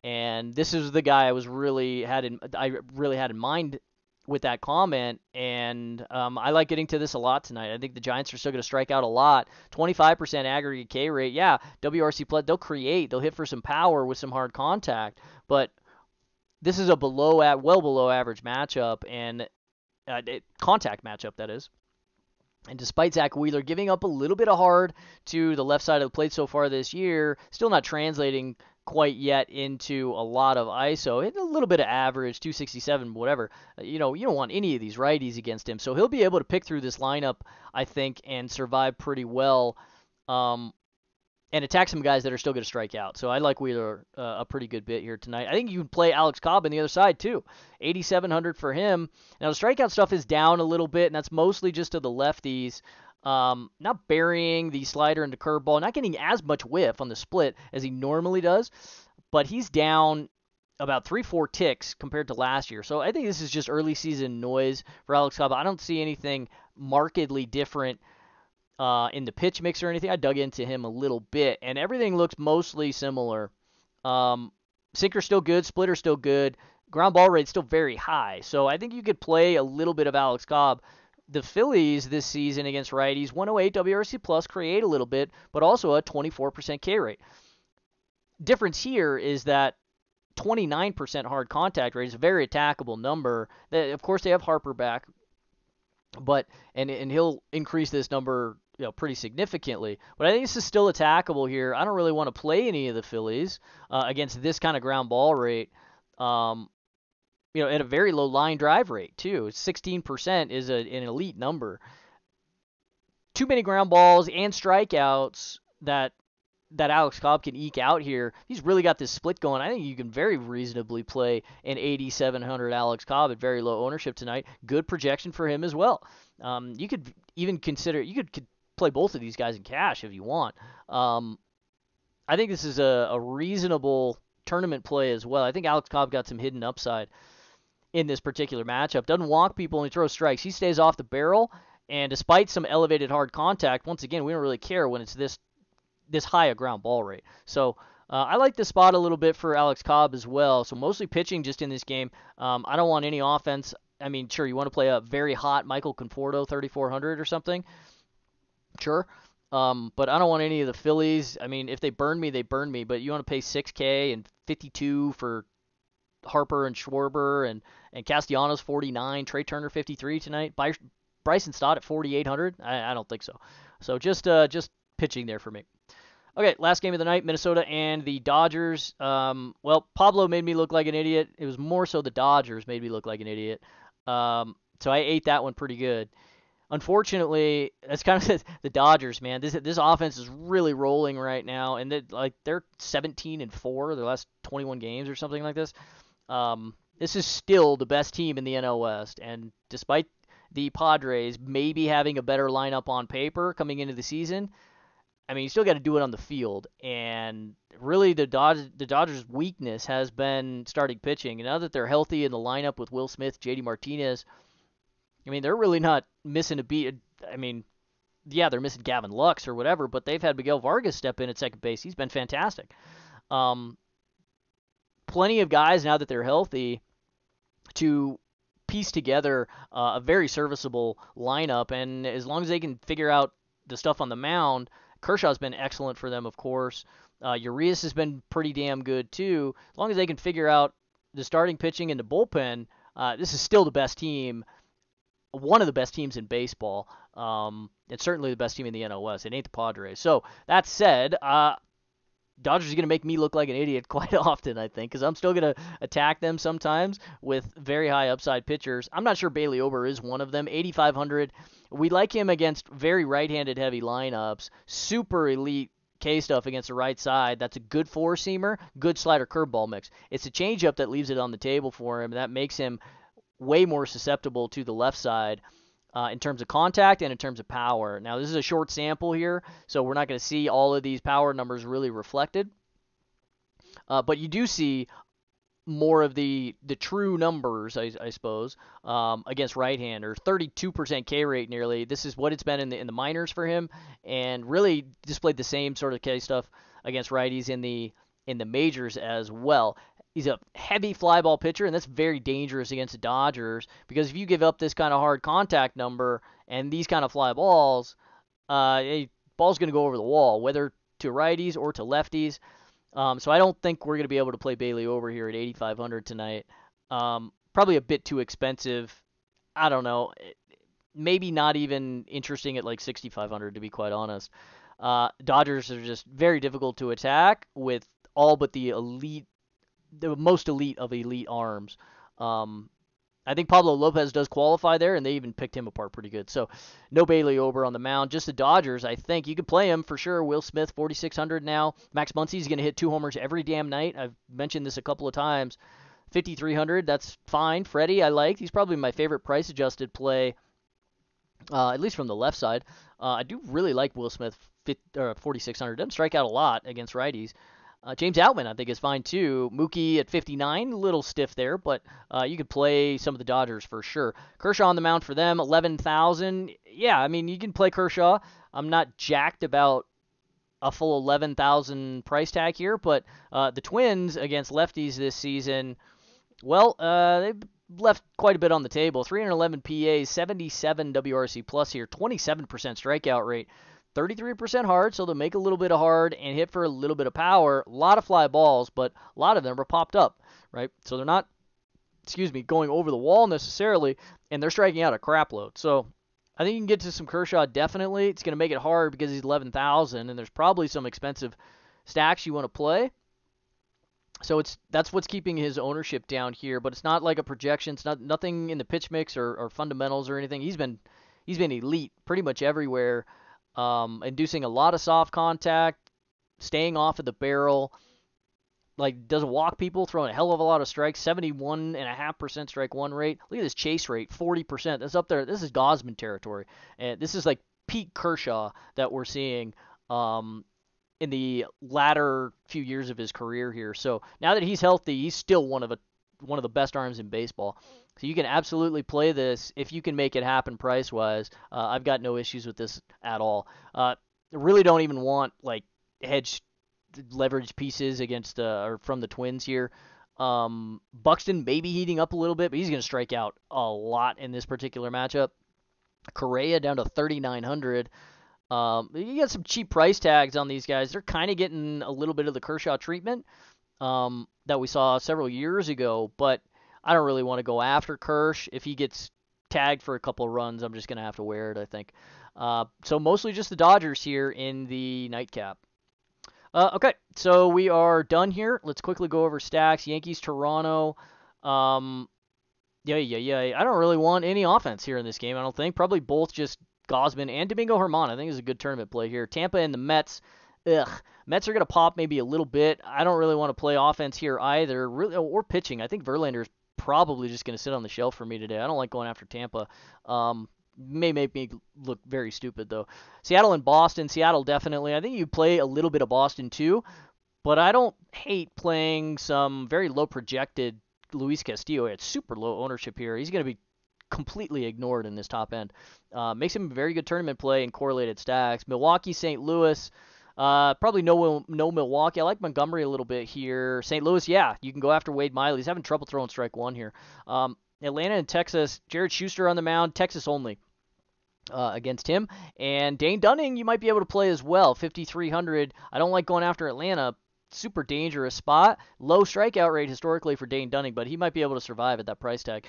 and this is the guy I was really had in I really had in mind with that comment, and um, I like getting to this a lot tonight. I think the Giants are still going to strike out a lot. 25% aggregate K rate, yeah. WRC plus they'll create, they'll hit for some power with some hard contact, but this is a below at well below average matchup and uh, contact matchup that is. And despite Zack Wheeler giving up a little bit of hard to the left side of the plate so far this year, still not translating quite yet into a lot of ISO. a little bit of average, 267, whatever. Uh, you know, you don't want any of these righties against him. So he'll be able to pick through this lineup, I think, and survive pretty well. Um, and attack some guys that are still going to strike out. So I like Wheeler uh, a pretty good bit here tonight. I think you can play Alex Cobb on the other side too. 8,700 for him. Now the strikeout stuff is down a little bit, and that's mostly just to the lefties. Um, not burying the slider into curveball, not getting as much whiff on the split as he normally does, but he's down about three, four ticks compared to last year. So I think this is just early season noise for Alex Cobb. I don't see anything markedly different uh, in the pitch mix or anything. I dug into him a little bit, and everything looks mostly similar. Um, sinker still good, splitter still good, ground ball rate still very high. So I think you could play a little bit of Alex Cobb the Phillies this season against righties, 108 WRC plus, create a little bit, but also a 24% K rate. Difference here is that 29% hard contact rate is a very attackable number. Of course they have Harper back, but and and he'll increase this number you know pretty significantly. But I think this is still attackable here. I don't really want to play any of the Phillies uh, against this kind of ground ball rate. Um, you know, at a very low line drive rate too. 16% is a, an elite number. Too many ground balls and strikeouts that that Alex Cobb can eke out here. He's really got this split going. I think you can very reasonably play an 8,700 Alex Cobb at very low ownership tonight. Good projection for him as well. Um, you could even consider you could, could, play both of these guys in cash if you want. Um, I think this is a, a reasonable tournament play as well. I think Alex Cobb got some hidden upside in this particular matchup. Doesn't walk people and he throws strikes. He stays off the barrel, and despite some elevated hard contact, once again, we don't really care when it's this this high a ground ball rate. So uh, I like the spot a little bit for Alex Cobb as well. So mostly pitching just in this game. Um, I don't want any offense. I mean, sure, you want to play a very hot Michael Conforto 3400 or something. Sure. Um, but I don't want any of the Phillies. I mean, if they burn me, they burn me. But you want to pay 6K and 52 for Harper and Schwarber and and Castellanos 49, Trea Turner 53 tonight. Bryson Stott at 4,800. I, I don't think so. So just uh, just pitching there for me. Okay, last game of the night, Minnesota and the Dodgers. Um, well, Pablo made me look like an idiot. It was more so the Dodgers made me look like an idiot. Um, so I ate that one pretty good. Unfortunately, that's kind of *laughs* the Dodgers, man. This this offense is really rolling right now, and they like they're 17 and four their last 21 games or something like this. Um, this is still the best team in the NL West, and despite the Padres maybe having a better lineup on paper coming into the season, I mean, you still got to do it on the field. And really, the Dodgers, the Dodgers' weakness has been starting pitching. And now that they're healthy in the lineup with Will Smith, JD Martinez, I mean, they're really not missing a beat. I mean, yeah, they're missing Gavin Lux or whatever, but they've had Miguel Vargas step in at second base. He's been fantastic. Um, plenty of guys now that they're healthy to piece together uh, a very serviceable lineup. And as long as they can figure out the stuff on the mound, Kershaw's been excellent for them, of course. Uh, Urias has been pretty damn good too. As long as they can figure out the starting pitching and the bullpen, uh, this is still the best team, one of the best teams in baseball. Um, it's certainly the best team in the NOS. It ain't the Padres. So that said, uh, Dodgers are going to make me look like an idiot *laughs* quite often, I think, because I'm still going to attack them sometimes with very high upside pitchers. I'm not sure Bailey Ober is one of them. 8,500. We like him against very right-handed heavy lineups. Super elite K stuff against the right side. That's a good four seamer, good slider curveball mix. It's a changeup that leaves it on the table for him. That makes him way more susceptible to the left side uh, in terms of contact and in terms of power. Now, this is a short sample here, so we're not going to see all of these power numbers really reflected. Uh, but you do see more of the the true numbers, I, I suppose, um, against right-handers. 32% K rate nearly. This is what it's been in the in the minors for him, and really displayed the same sort of K stuff against righties in the in the majors as well. He's a heavy fly ball pitcher, and that's very dangerous against the Dodgers because if you give up this kind of hard contact number and these kind of fly balls, uh, a ball's going to go over the wall, whether to righties or to lefties. Um, so I don't think we're going to be able to play Bailey Ober here at 8,500 tonight. Um, probably a bit too expensive. I don't know. Maybe not even interesting at like 6,500 to be quite honest. Uh, Dodgers are just very difficult to attack with all but the elite the most elite of elite arms. Um, I think Pablo Lopez does qualify there, and they even picked him apart pretty good. So, no Bailey Ober on the mound. Just the Dodgers, I think. You could play him for sure. Will Smith, 4,600 now. Max Muncy's going to hit two homers every damn night. I've mentioned this a couple of times. 5,300, that's fine. Freddie, I like. He's probably my favorite price adjusted play, uh, at least from the left side. Uh, I do really like Will Smith, 4,600. Doesn't strike out a lot against righties. Uh, James Outman, I think, is fine too. Mookie at 59, a little stiff there, but uh, you could play some of the Dodgers for sure. Kershaw on the mound for them, 11,000. Yeah, I mean, you can play Kershaw. I'm not jacked about a full 11,000 price tag here, but uh, the Twins against lefties this season, well, uh, they've left quite a bit on the table. 311 PAs, 77 WRC plus here, 27% strikeout rate. 33% hard, so they'll make a little bit of hard and hit for a little bit of power. A lot of fly balls, but a lot of them are popped up, right? So they're not, excuse me, going over the wall necessarily, and they're striking out a crap load. So I think you can get to some Kershaw definitely. It's going to make it hard because he's 11,000, and there's probably some expensive stacks you want to play. So it's that's what's keeping his ownership down here, but it's not like a projection. It's not nothing in the pitch mix or, or fundamentals or anything. He's been he's been elite pretty much everywhere um, inducing a lot of soft contact, staying off of the barrel. Like doesn't walk people, throwing a hell of a lot of strikes, 71.5% strike one rate. Look at this chase rate, 40%. That's up there. This is Gausman territory, and this is like peak Kershaw that we're seeing um, in the latter few years of his career here. So now that he's healthy, he's still one of a one of the best arms in baseball. So you can absolutely play this if you can make it happen price wise. Uh, I've got no issues with this at all. Uh, really don't even want like hedge leverage pieces against uh, or from the Twins here. Um, Buxton maybe heating up a little bit, but he's going to strike out a lot in this particular matchup. Correa down to 3,900. Um, you got some cheap price tags on these guys. They're kind of getting a little bit of the Kershaw treatment um, that we saw several years ago, but I don't really want to go after Kersh. If he gets tagged for a couple runs, I'm just going to have to wear it, I think. Uh, so mostly just the Dodgers here in the nightcap. Uh, okay, so we are done here. Let's quickly go over stacks. Yankees, Toronto. Um, yeah, yeah, yeah. I don't really want any offense here in this game. I don't think. Probably both just Gausman and Domingo Germán. I think is a good tournament play here. Tampa and the Mets. Ugh. Mets are going to pop maybe a little bit. I don't really want to play offense here either, really, or pitching. I think Verlander's probably just going to sit on the shelf for me today. I don't like going after Tampa. Um, may make me look very stupid though. Seattle and Boston. Seattle definitely. I think you play a little bit of Boston too, but I don't hate playing some very low projected Luis Castillo. It's super low ownership here. He's going to be completely ignored in this top end. Uh, makes him a very good tournament play in correlated stacks. Milwaukee, St. Louis. Uh, probably no no Milwaukee. I like Montgomery a little bit here. St. Louis, yeah, you can go after Wade Miley. He's having trouble throwing strike one here. Um, Atlanta and Texas. Jared Schuster on the mound. Texas only. Uh, against him and Dane Dunning, you might be able to play as well. 5,300. I don't like going after Atlanta. Super dangerous spot. Low strikeout rate historically for Dane Dunning, but he might be able to survive at that price tag.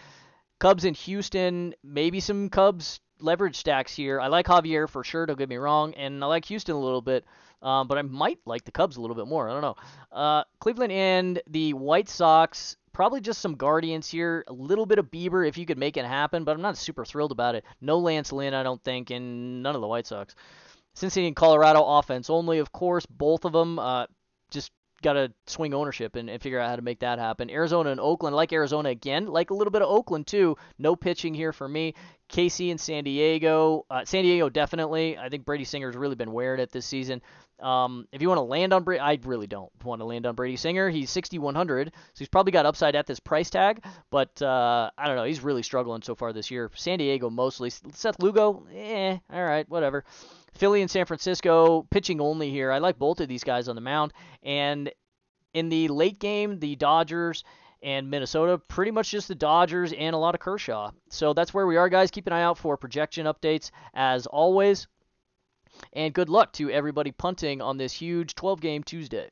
Cubs in Houston, maybe some Cubs leverage stacks here. I like Javier for sure. Don't get me wrong, and I like Houston a little bit. Um, but I might like the Cubs a little bit more. I don't know. Uh, Cleveland and the White Sox. Probably just some Guardians here. A little bit of Bieber if you could make it happen, but I'm not super thrilled about it. No Lance Lynn, I don't think, and none of the White Sox. Cincinnati and Colorado offense only, of course, both of them. Uh, just got to swing ownership and, and, figure out how to make that happen. Arizona and Oakland, like Arizona again, like a little bit of Oakland too. No pitching here for me. KC and San Diego. Uh, San Diego definitely. I think Brady Singer's really been wearing it this season. Um, if you want to land on Brady, I really don't want to land on Brady Singer. He's 6,100, so he's probably got upside at this price tag. But uh, I don't know. He's really struggling so far this year. San Diego mostly. Seth Lugo, eh, all right, whatever. Philly and San Francisco, pitching only here. I like both of these guys on the mound. And in the late game, the Dodgers and Minnesota, pretty much just the Dodgers and a lot of Kershaw. So that's where we are, guys. Keep an eye out for projection updates as always. And good luck to everybody punting on this huge 12 game Tuesday.